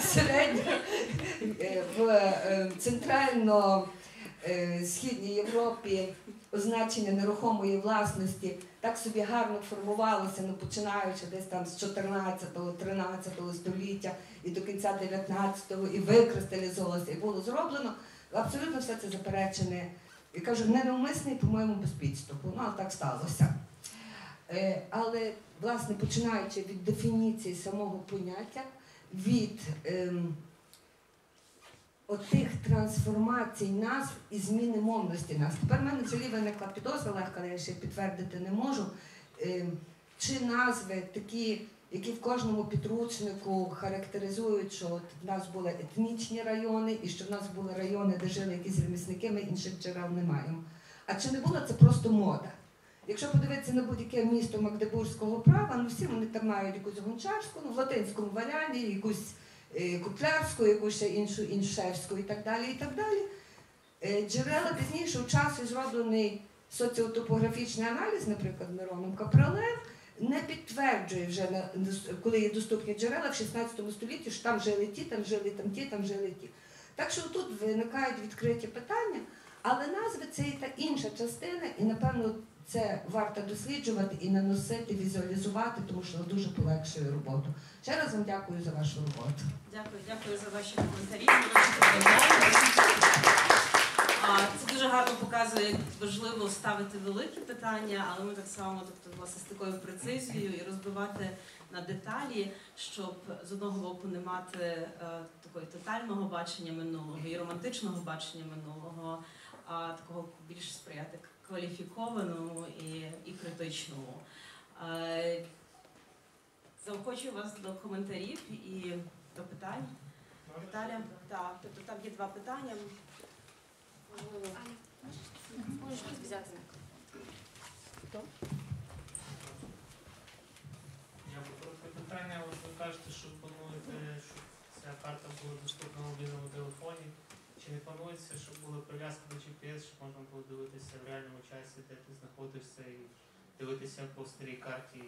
середньо е, в е, центрально-східній Європі означення нерухомої власності так собі гарно формувалося, ну починаючи десь там з 14-13 століття і до кінця 19-го, і викристалізовувалося, і було зроблено. Абсолютно все це заперечене. Я кажу, ненавмисне, по-моєму, без підступу. Ну, але так сталося. Е, але, власне, починаючи від дефініції самого поняття, від ем, отих трансформацій назв і зміни мовності нас. Тепер в мене в селі виникла підозра, легко, але я ще підтвердити не можу. Ем, чи назви такі, які в кожному підручнику характеризують, що от в нас були етнічні райони, і що в нас були райони, де жили якісь ремісники, ми інших джерел не маємо. А чи не була це просто мода? Якщо подивитися на будь-яке місто Магдебурзького права, ну всі вони там мають якусь гончарську, ну в латинському варіанті, якусь е, кутлярську, якусь ще іншу іншевську і так далі. і так далі. Е, Джерела пізніше у часі зроблений соціотопографічний аналіз, наприклад, Мироном Капралем, не підтверджує вже, коли є доступні джерела в 16 столітті, що там жили ті, там жили там ті, там жили ті. Так що тут виникають відкриті питання, але назви це і та інша частина, і напевно це варто досліджувати і наносити, візуалізувати, тому що дуже полегшує роботу. Ще раз вам дякую за вашу роботу. Дякую, дякую за ваші коментарі. Це дуже гарно показує, як важливо ставити великі питання, але ми так само, тобто, власне, з такою прецизією і розбивати на деталі, щоб з одного боку не мати е, такого тотального бачення минулого і романтичного бачення минулого, а такого більш сприяти кваліфікованому і, і критичному. Е, Заохочую вас до коментарів і до питань. Віталя, так, тобто там є два питання. Можливо, можеш щось взяти. Я би коротке питання, от ви кажете, що плануєте, щоб ця карта була доступна в мобільному телефоні. Чи не планується, щоб була прив'язка до GPS, щоб можна було дивитися в реальному часі, де ти знаходишся, і дивитися по старій карті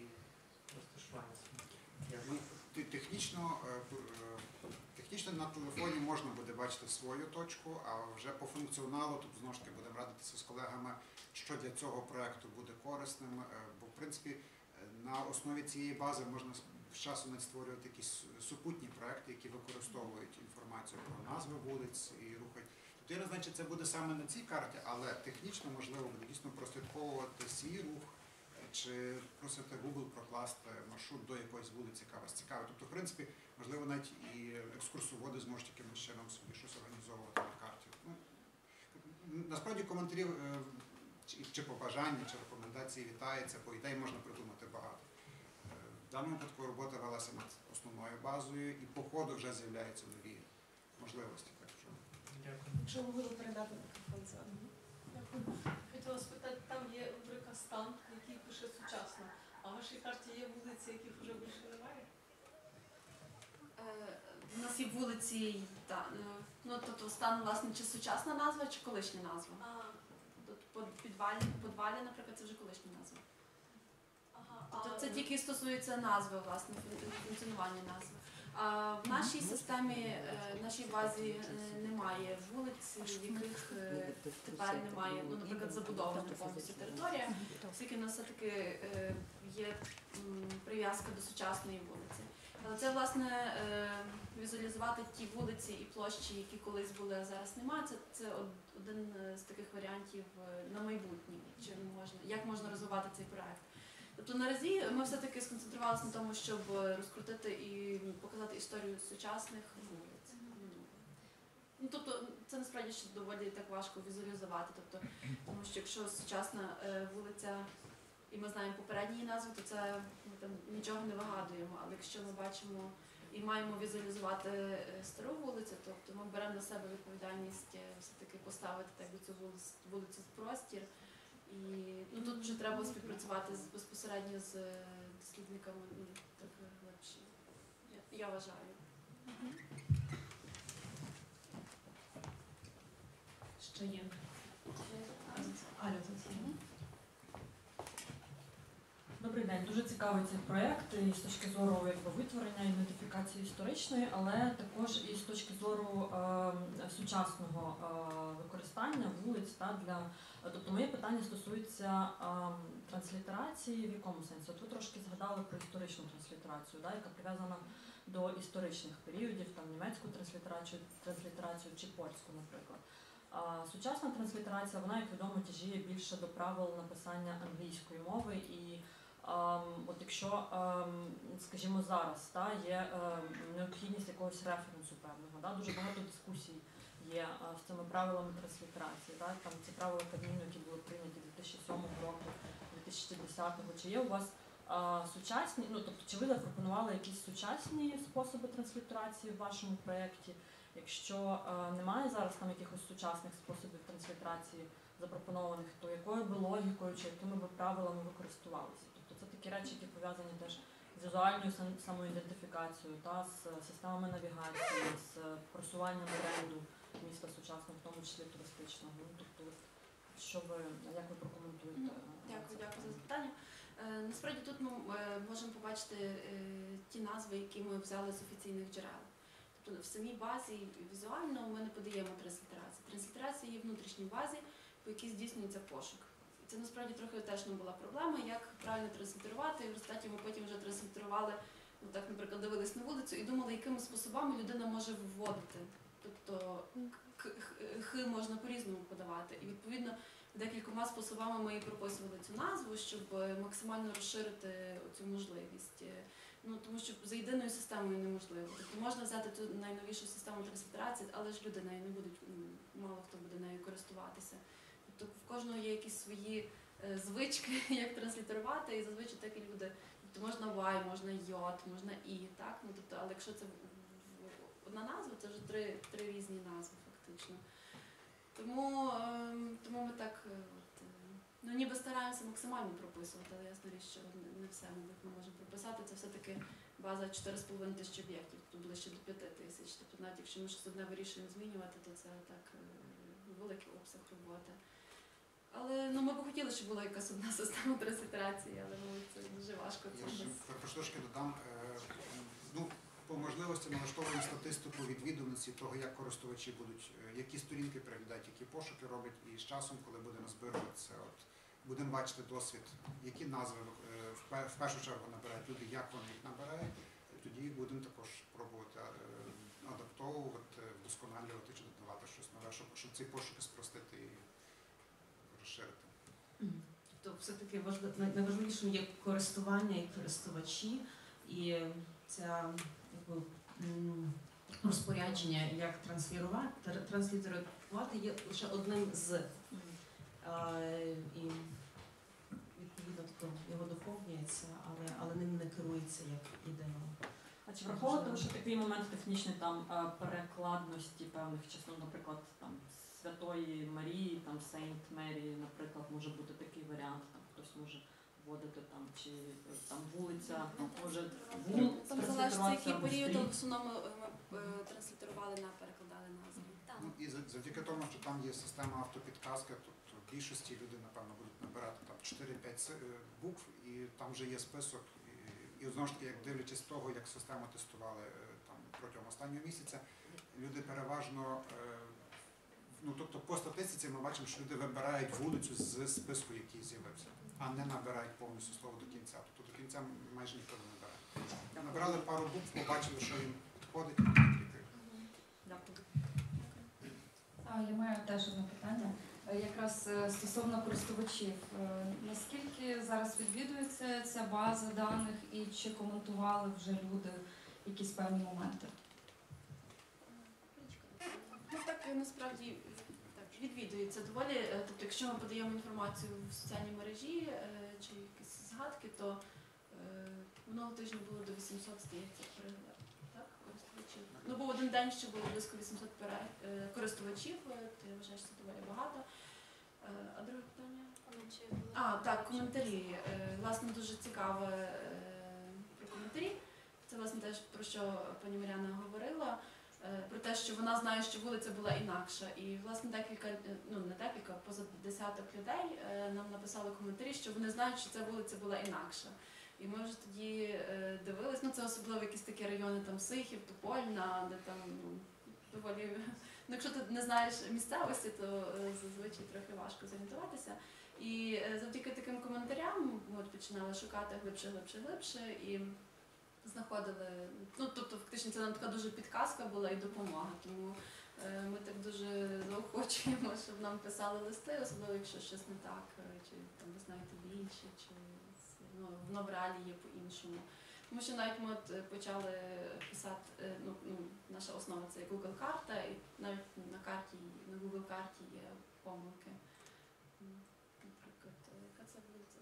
розташування? Ну, те- Технічно, е, е, технічно на телефоні можна буде бачити свою точку, а вже по функціоналу тут знову ж таки будемо радитися з колегами, що для цього проекту буде корисним. Е, Бо в принципі на основі цієї бази можна з часу навіть створювати якісь супутні проекти, які використовують інформацію про назви вулиць і рухають. Тобто я не знаю, чи це буде саме на цій карті, але технічно можливо буде дійсно прослідковувати свій рух чи просити Google прокласти маршрут до якоїсь вулиці, яка вас цікавить. Тобто, в принципі, можливо, навіть і екскурсоводи зможуть якимось чином собі щось організовувати на карті. Ну, насправді коментарів е, чи, побажання, чи рекомендації вітається, по ідеї можна придумати багато. Е, В даному випадку робота велася над основною базою, і по ходу вже з'являються нові можливості. Так що Дякую. Якщо можливо передати мікрофон це. Дякую. Хотіла спитати, там є рубрика стан, який пише сучасно. А в вашій карті є вулиці, яких вже більше немає? Е, У нас є вулиці, та, е, ну тобто стан, власне, чи сучасна назва, чи колишня назва. А, Тут подвалі, наприклад, це вже колишня назва. Тобто це тільки стосується назви, власне, фун- функціонування назви. А в нашій системі, е, в нашій базі е, немає вулиць, в яких е, тепер немає, ну, наприклад, забудована повністю територія, оскільки в нас все-таки є прив'язка до сучасної вулиці. Але це, власне, візуалізувати ті вулиці і площі, які колись були, а зараз немає. Це, це один з таких варіантів на майбутнє, чим можна, як можна розвивати цей проект. Тобто наразі ми все-таки сконцентрувалися на тому, щоб розкрутити і показати історію сучасних вулиць. Ну, тобто, це насправді ще доволі так важко візуалізувати. Тобто, тому що якщо сучасна е, вулиця, і ми знаємо попередні її назви, то це ми там нічого не вигадуємо. Але якщо ми бачимо і маємо візуалізувати е, стару вулицю, тобто ми беремо на себе відповідальність е, все-таки поставити так цю вулицю, вулицю в простір. І ну, тут вже треба співпрацювати з, безпосередньо з е, дослідниками ну, так глибше. Я, я вважаю. Ще є. Аля тут є. Добрий день, дуже цікавий цей проєкт і з точки зору якби, витворення ідентифікації історичної, але також і з точки зору е, сучасного е, використання вулиць та для тобто моє питання стосується е, транслітерації в якому сенсі? От ви трошки згадали про історичну транслітерацію, да, яка прив'язана до історичних періодів, там німецьку транслітерацію, транслітерацію чи польську, наприклад. А сучасна транслітерація, вона, як відомо, тяжіє більше до правил написання англійської мови і от якщо, ем, скажімо, зараз та, є ем, необхідність якогось референсу певного, да, дуже багато дискусій є е, з цими правилами транслітерації. Да, там ці правила Кабміну, які були прийняті 2007 року, 2010 Чи є у вас е, сучасні, ну тобто, чи ви запропонували якісь сучасні способи транслітерації в вашому проєкті? Якщо е, немає зараз там якихось сучасних способів транслітерації запропонованих, то якою би логікою чи якими би правилами ви користувалися? Такі речі, які пов'язані теж з візуальною самоідентифікацією, та з системами навігації, з просуванням бренду міста сучасного, в тому числі туристичного. Ну, тобто, що ви як ви прокоментуєте? Ну, е, Дякую, дякую за запитання. Е, Насправді тут ми е, можемо побачити ті назви, які ми взяли з офіційних джерел. Тобто в самій базі візуально ми не подаємо транслітерацію. Транслітерація є внутрішній базі, по якій здійснюється пошук. Це насправді трохи теж нам була проблема, як правильно транслітерувати. І в результаті ми потім вже транслітерували, ну так, наприклад, дивились на вулицю і думали, якими способами людина може вводити. Тобто к- х- х можна по-різному подавати. І відповідно декількома способами ми і прописували цю назву, щоб максимально розширити цю можливість. Ну тому що за єдиною системою неможливо. Тобто можна взяти ту найновішу систему трансфільтрації, але ж люди нею не будуть, мало хто буде нею користуватися. Тобто в кожного є якісь свої е, звички, *laughs* як транслітерувати, і зазвичай так і люди. Тобто можна Y, можна йод, можна І, так? Ну тобто, але якщо це одна назва, це вже три, три різні назви фактично. Тому, ем, тому ми так е, от, е, ну, ніби стараємося максимально прописувати, але ясна річ, що не- все ми можемо прописати. Це все-таки база 4,5 тисячі об'єктів, тут ближче до 5 тисяч. Тобто навіть якщо ми щось одне вирішуємо змінювати, то це так великий обсяг роботи. Але ну, ми б хотіли, щоб була якась одна система транситерації, але ну, це дуже важко. Я ще також трошки додам. е, Ну, по можливості налаштовуємо статистику відвідуваності того, як користувачі будуть, е, які сторінки переглядають, які пошуки роблять, і з часом, коли буде назбируватися, от будемо бачити досвід, які назви е, в пе- в першу чергу набирають люди, як вони їх набирають. і Тоді будемо також пробувати е, адаптовувати, вдосконалювати чи додавати щось нове, щоб, щоб ці пошуки спростити і. Тобто все-таки важли- найважливішим є користування і користувачі, і ця якби, розпорядження, як транслірувати, транслітерувати є лише одним з. І відповідно тобто його доповнюється, але, але ним не керується як ідеал. А чи враховувати що такий момент технічний там е, перекладності певних часу, наприклад, там Святої Марії, там Сейнт Мері, наприклад, може бути такий варіант, там хтось може вводити там, чи е, там вулиця, може вул, Там залежить, який період, але в основному е, ми е, транслітерували на перекладали назви. Ну, і за- завдяки тому, що там є система автопідказки, тобто в більшості люди, напевно, будуть набирати там 4-5 с- е, букв, і там вже є список. І, і знову ж таки, як дивлячись того, як систему тестували е, там протягом останнього місяця, люди переважно. е, Ну, тобто по статистиці ми бачимо, що люди вибирають вулицю з списку, який з'явився, а не набирають повністю слово до кінця. Тобто до кінця майже ніхто не набирає. Набирали пару букв, побачили, що їм підходить, і. Дякую. Я маю теж одне питання. Е, Якраз е, стосовно користувачів. Е, Наскільки зараз відвідується ця база даних і чи коментували вже люди якісь певні моменти? Ну так насправді відвідується доволі. Е, Тобто, якщо ми подаємо інформацію в соціальній мережі е, чи якісь згадки, то е, минулого тижня було до 800, здається, переглядів. Так, користувачів. Ну, був один день, що було близько 800 е, користувачів, то я вважаю, що це доволі багато. А друге питання? А, так, коментарі. Власне, дуже цікаве про коментарі. Це власне теж про що пані Мар'яна говорила. Е, Про те, що вона знає, що вулиця була інакша. І власне декілька, е, ну не декілька, поза десяток людей е, нам написали коментарі, що вони знають, що ця вулиця була інакша. І ми вже тоді дивились, ну це особливо якісь такі райони, там Сихів, Топольна, де там ну, доволі. Ну, якщо ти не знаєш місцевості, то зазвичай трохи важко зорієнтуватися. І завдяки таким коментарям ми починали шукати глибше, глибше, глибше і знаходили. Ну, тобто, фактично, це нам така дуже підказка була і допомога. Тому е, ми так дуже заохочуємо, *laughs* щоб нам писали листи, особливо якщо щось не так, е, чи там ви знаєте більше, чи ну, воно в реалі є по-іншому. Тому що навіть ми от е, почали писати, ну, ну, наша основа це Google карта, і навіть на карті, на Google карті є помилки. Наприклад, яка це вулиця?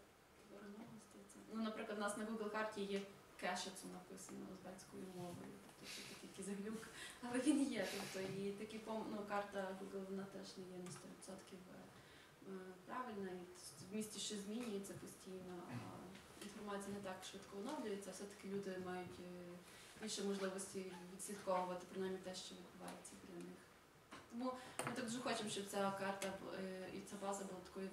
Ну, наприклад, у нас на Google карті є кешицу написано узбецькою мовою. Тобто це такий якийсь глюк, але він є. Тобто і такі пом... ну, карта Google вона теж не є на 100% е, правильна. І в місті щось змінюється постійно, інформація не так швидко оновлюється. Все-таки люди мають е, більше можливості відслідковувати принаймні те, що відбувається біля них. Тому ми так дуже хочемо, щоб ця карта е, і ця база була такою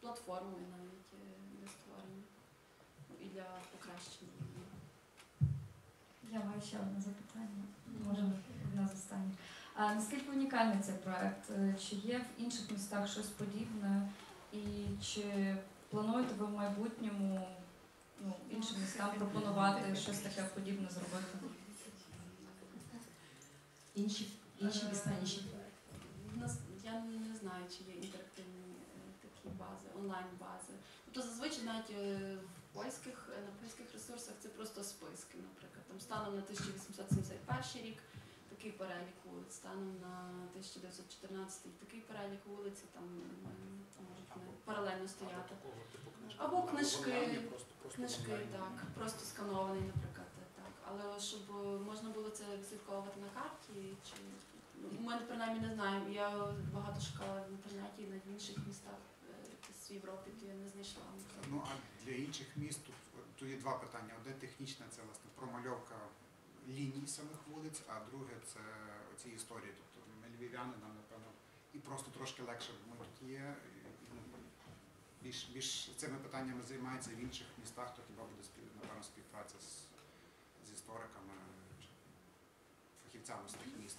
платформою навіть е, для створення ну, і для покращення. Я маю ще одне запитання. Може, одне з останніх. А наскільки унікальний цей проект? Е, Чи є в інших містах щось подібне? І чи плануєте ви в майбутньому ну, іншим містам пропонувати щось таке подібне зробити? Інші, інші міста, інші. У я не знаю, чи є інтерактивні е, такі бази, онлайн-бази. Тобто зазвичай навіть е, польських е, на польських ресурсах це просто списки, наприклад. Там станом на 1871 рік такий перелік вулиць, станом на 1914 такий перелік вулиць, там, е, там можуть паралельно стояти. Або книжки, книжки, так, просто сканований, наприклад, так. Але щоб можна було це відслідковувати на карті, чи ну, ми принаймні не знаємо. Я багато шукала в інтернеті і в інших містах в Європі, то я не знайшла. Ну а для інших міст тут, тут є два питання. Одне технічне це власне промальовка ліній самих вулиць, а друге це оці історії. Тобто ми львів'яни нам напевно і просто трошки легше, бо ми тут є. ну, Більш, більш цими питаннями займається в інших містах, то хіба буде напевно співпраця з, з істориками чи фахівцями з тих міст.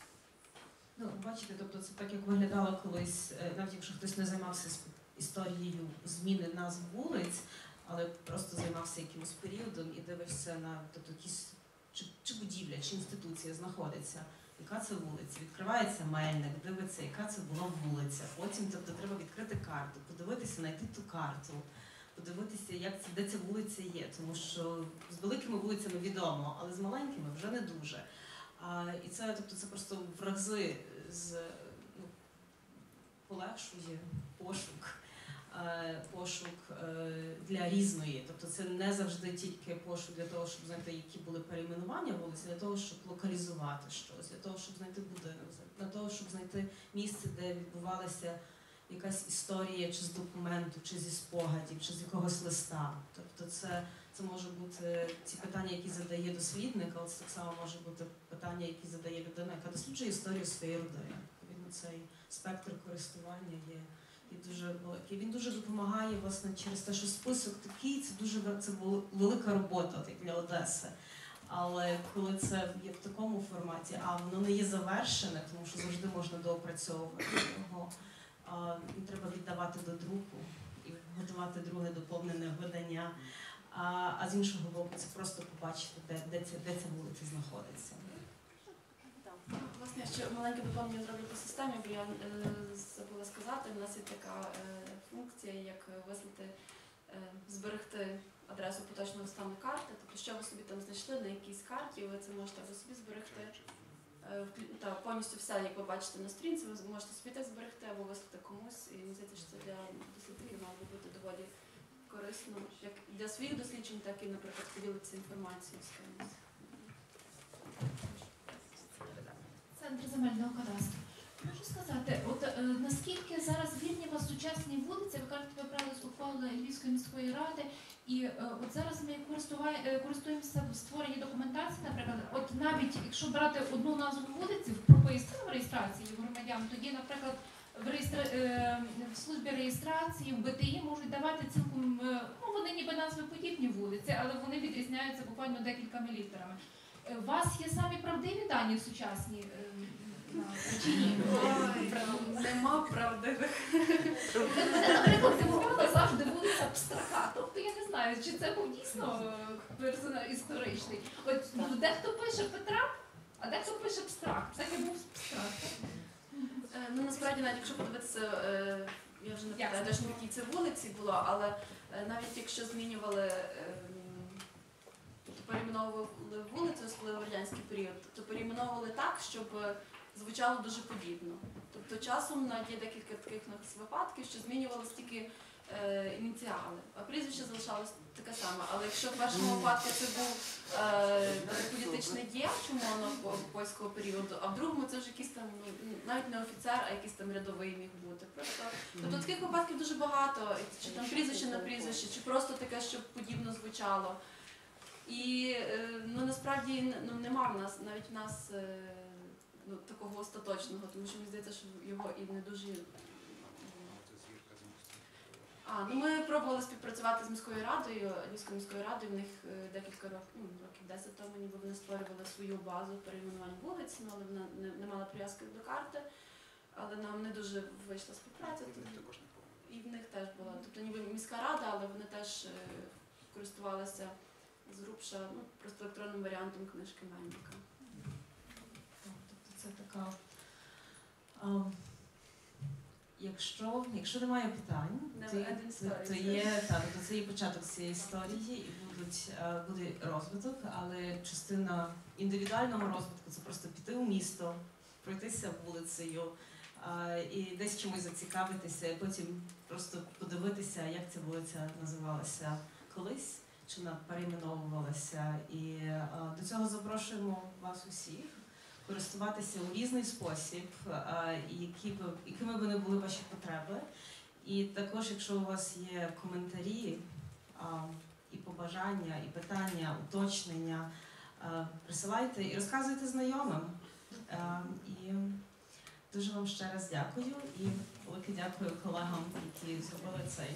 Ну, бачите, тобто це так, як виглядало колись, е, навіть якщо хтось не займався історією зміни назв вулиць, але просто займався якимось періодом і дивишся на тобто, якісь чи, чи будівля, чи інституція знаходиться. Яка це вулиця? Відкривається мельник, дивиться, яка це була вулиця. Потім тобто, треба відкрити карту, подивитися, знайти ту карту, подивитися, як це, де ця вулиця є. Тому що з великими вулицями відомо, але з маленькими вже не дуже. А, і це, тобто, це просто в рази з, ну, полегшує пошук, пошук е, для різної. Тобто це не завжди тільки пошук для того, щоб знайти, які були перейменування вулиць, для того, щоб локалізувати щось, для того, щоб знайти будинок, для того, щоб знайти місце, де відбувалася якась історія чи з документу, чи зі спогадів, чи з якогось листа. Тобто це, це може бути ці питання, які задає дослідник, але це так само може бути питання, які задає людина, яка досліджує історію своєї родини. Відповідно, цей спектр користування є, є дуже великий. Він дуже допомагає власне через те, що список такий, це дуже це велика робота от як для Одеси. Але коли це є в такому форматі, а воно не є завершене, тому що завжди можна доопрацьовувати його. А, і треба віддавати до друку і готувати друге доповнене видання. А, а з іншого боку, це просто побачити, де, де, ця, де ця вулиця знаходиться. Я ще маленьке доповнення зроблю по системі, бо я е, забула сказати, у нас є така е, функція, як вислати, е, зберегти адресу поточного стану карти. Тобто, що ви собі там знайшли на якійсь карті, ви це можете або собі зберегти. Та повністю все, як ви бачите на сторінці, ви можете собі так зберегти або вислати комусь. І мені здається, що це для дослідників мало би бути доволі корисно, як для своїх досліджень, так і, наприклад, поділитися інформацією з кимось. Центр земельного кадастру. Можу сказати, от е, наскільки зараз вільні вас сучасні вулиці, ви кажете, ви брали з ухвали Львівської міської ради, і е, от зараз ми е, користуємося в створенні документації, наприклад, от навіть якщо брати одну назву вулиці в прописці в реєстрації громадян, тоді, наприклад, в, реєстра... е, в службі реєстрації, в БТІ можуть давати цілком, е, ну вони ніби назви подібні вулиці, але вони відрізняються буквально декількома літерами. Е, У вас є самі правдиві дані в сучасній е, чи ні? Нема правдивих. Наприклад, дивувала завжди вулиця Абстрака. Тобто я не знаю, чи це був дійсно е, персонаж історичний. От дехто пише Петра, а дехто пише абстракт. Так і був. Е, Ну насправді, навіть якщо подивитися, я вже не пам'ятаю це точно в якій це вулиці було, але навіть якщо змінювали, перейменовували вулицю, особливо в радянський період, то перейменовували так, щоб е, звучало дуже подібно. Тобто часом є декілька таких випадків, що змінювалися тільки е, ініціали, а прізвище залишалось таке саме. Але якщо в першому випадку це був е, політичний діяч умовно по- польського періоду, а в другому це вже якийсь там ну, навіть не офіцер, а якийсь там рядовий міг бути. Просто тобто таких випадків дуже багато, чи там прізвище на прізвище, чи просто таке, щоб подібно звучало. І е, ну насправді ну, нема в нас, навіть в нас е, ну, такого остаточного, тому що мені здається, що його і не дуже. А, ну ми пробували співпрацювати з міською радою, Львівською міською радою. В них е, декілька років, ну, років 10 тому, ніби вони створювали свою базу перейменувань вулиць, ну, але вона не, не мала прив'язки до карти. Але нам не дуже вийшла співпраця. В них також не. І в них теж була. Тобто ніби міська рада, але вони теж користувалися зрубша ну, просто електронним варіантом книжки Мельника. Тобто це така. а, Якщо, якщо немає питань, то, то, то є так, то це є початок цієї історії, і будуть е, буде розвиток, але частина індивідуального розвитку це просто піти у місто, пройтися вулицею і десь чомусь зацікавитися, і потім просто подивитися, як ця вулиця називалася колись, чи вона перейменовувалася. І до цього запрошуємо вас усіх користуватися у різний спосіб, які б, якими б не були ваші потреби. І також, якщо у вас є коментарі і побажання, і питання, уточнення, присилайте і розказуйте знайомим. І дуже вам ще раз дякую і велике дякую колегам, які зробили цей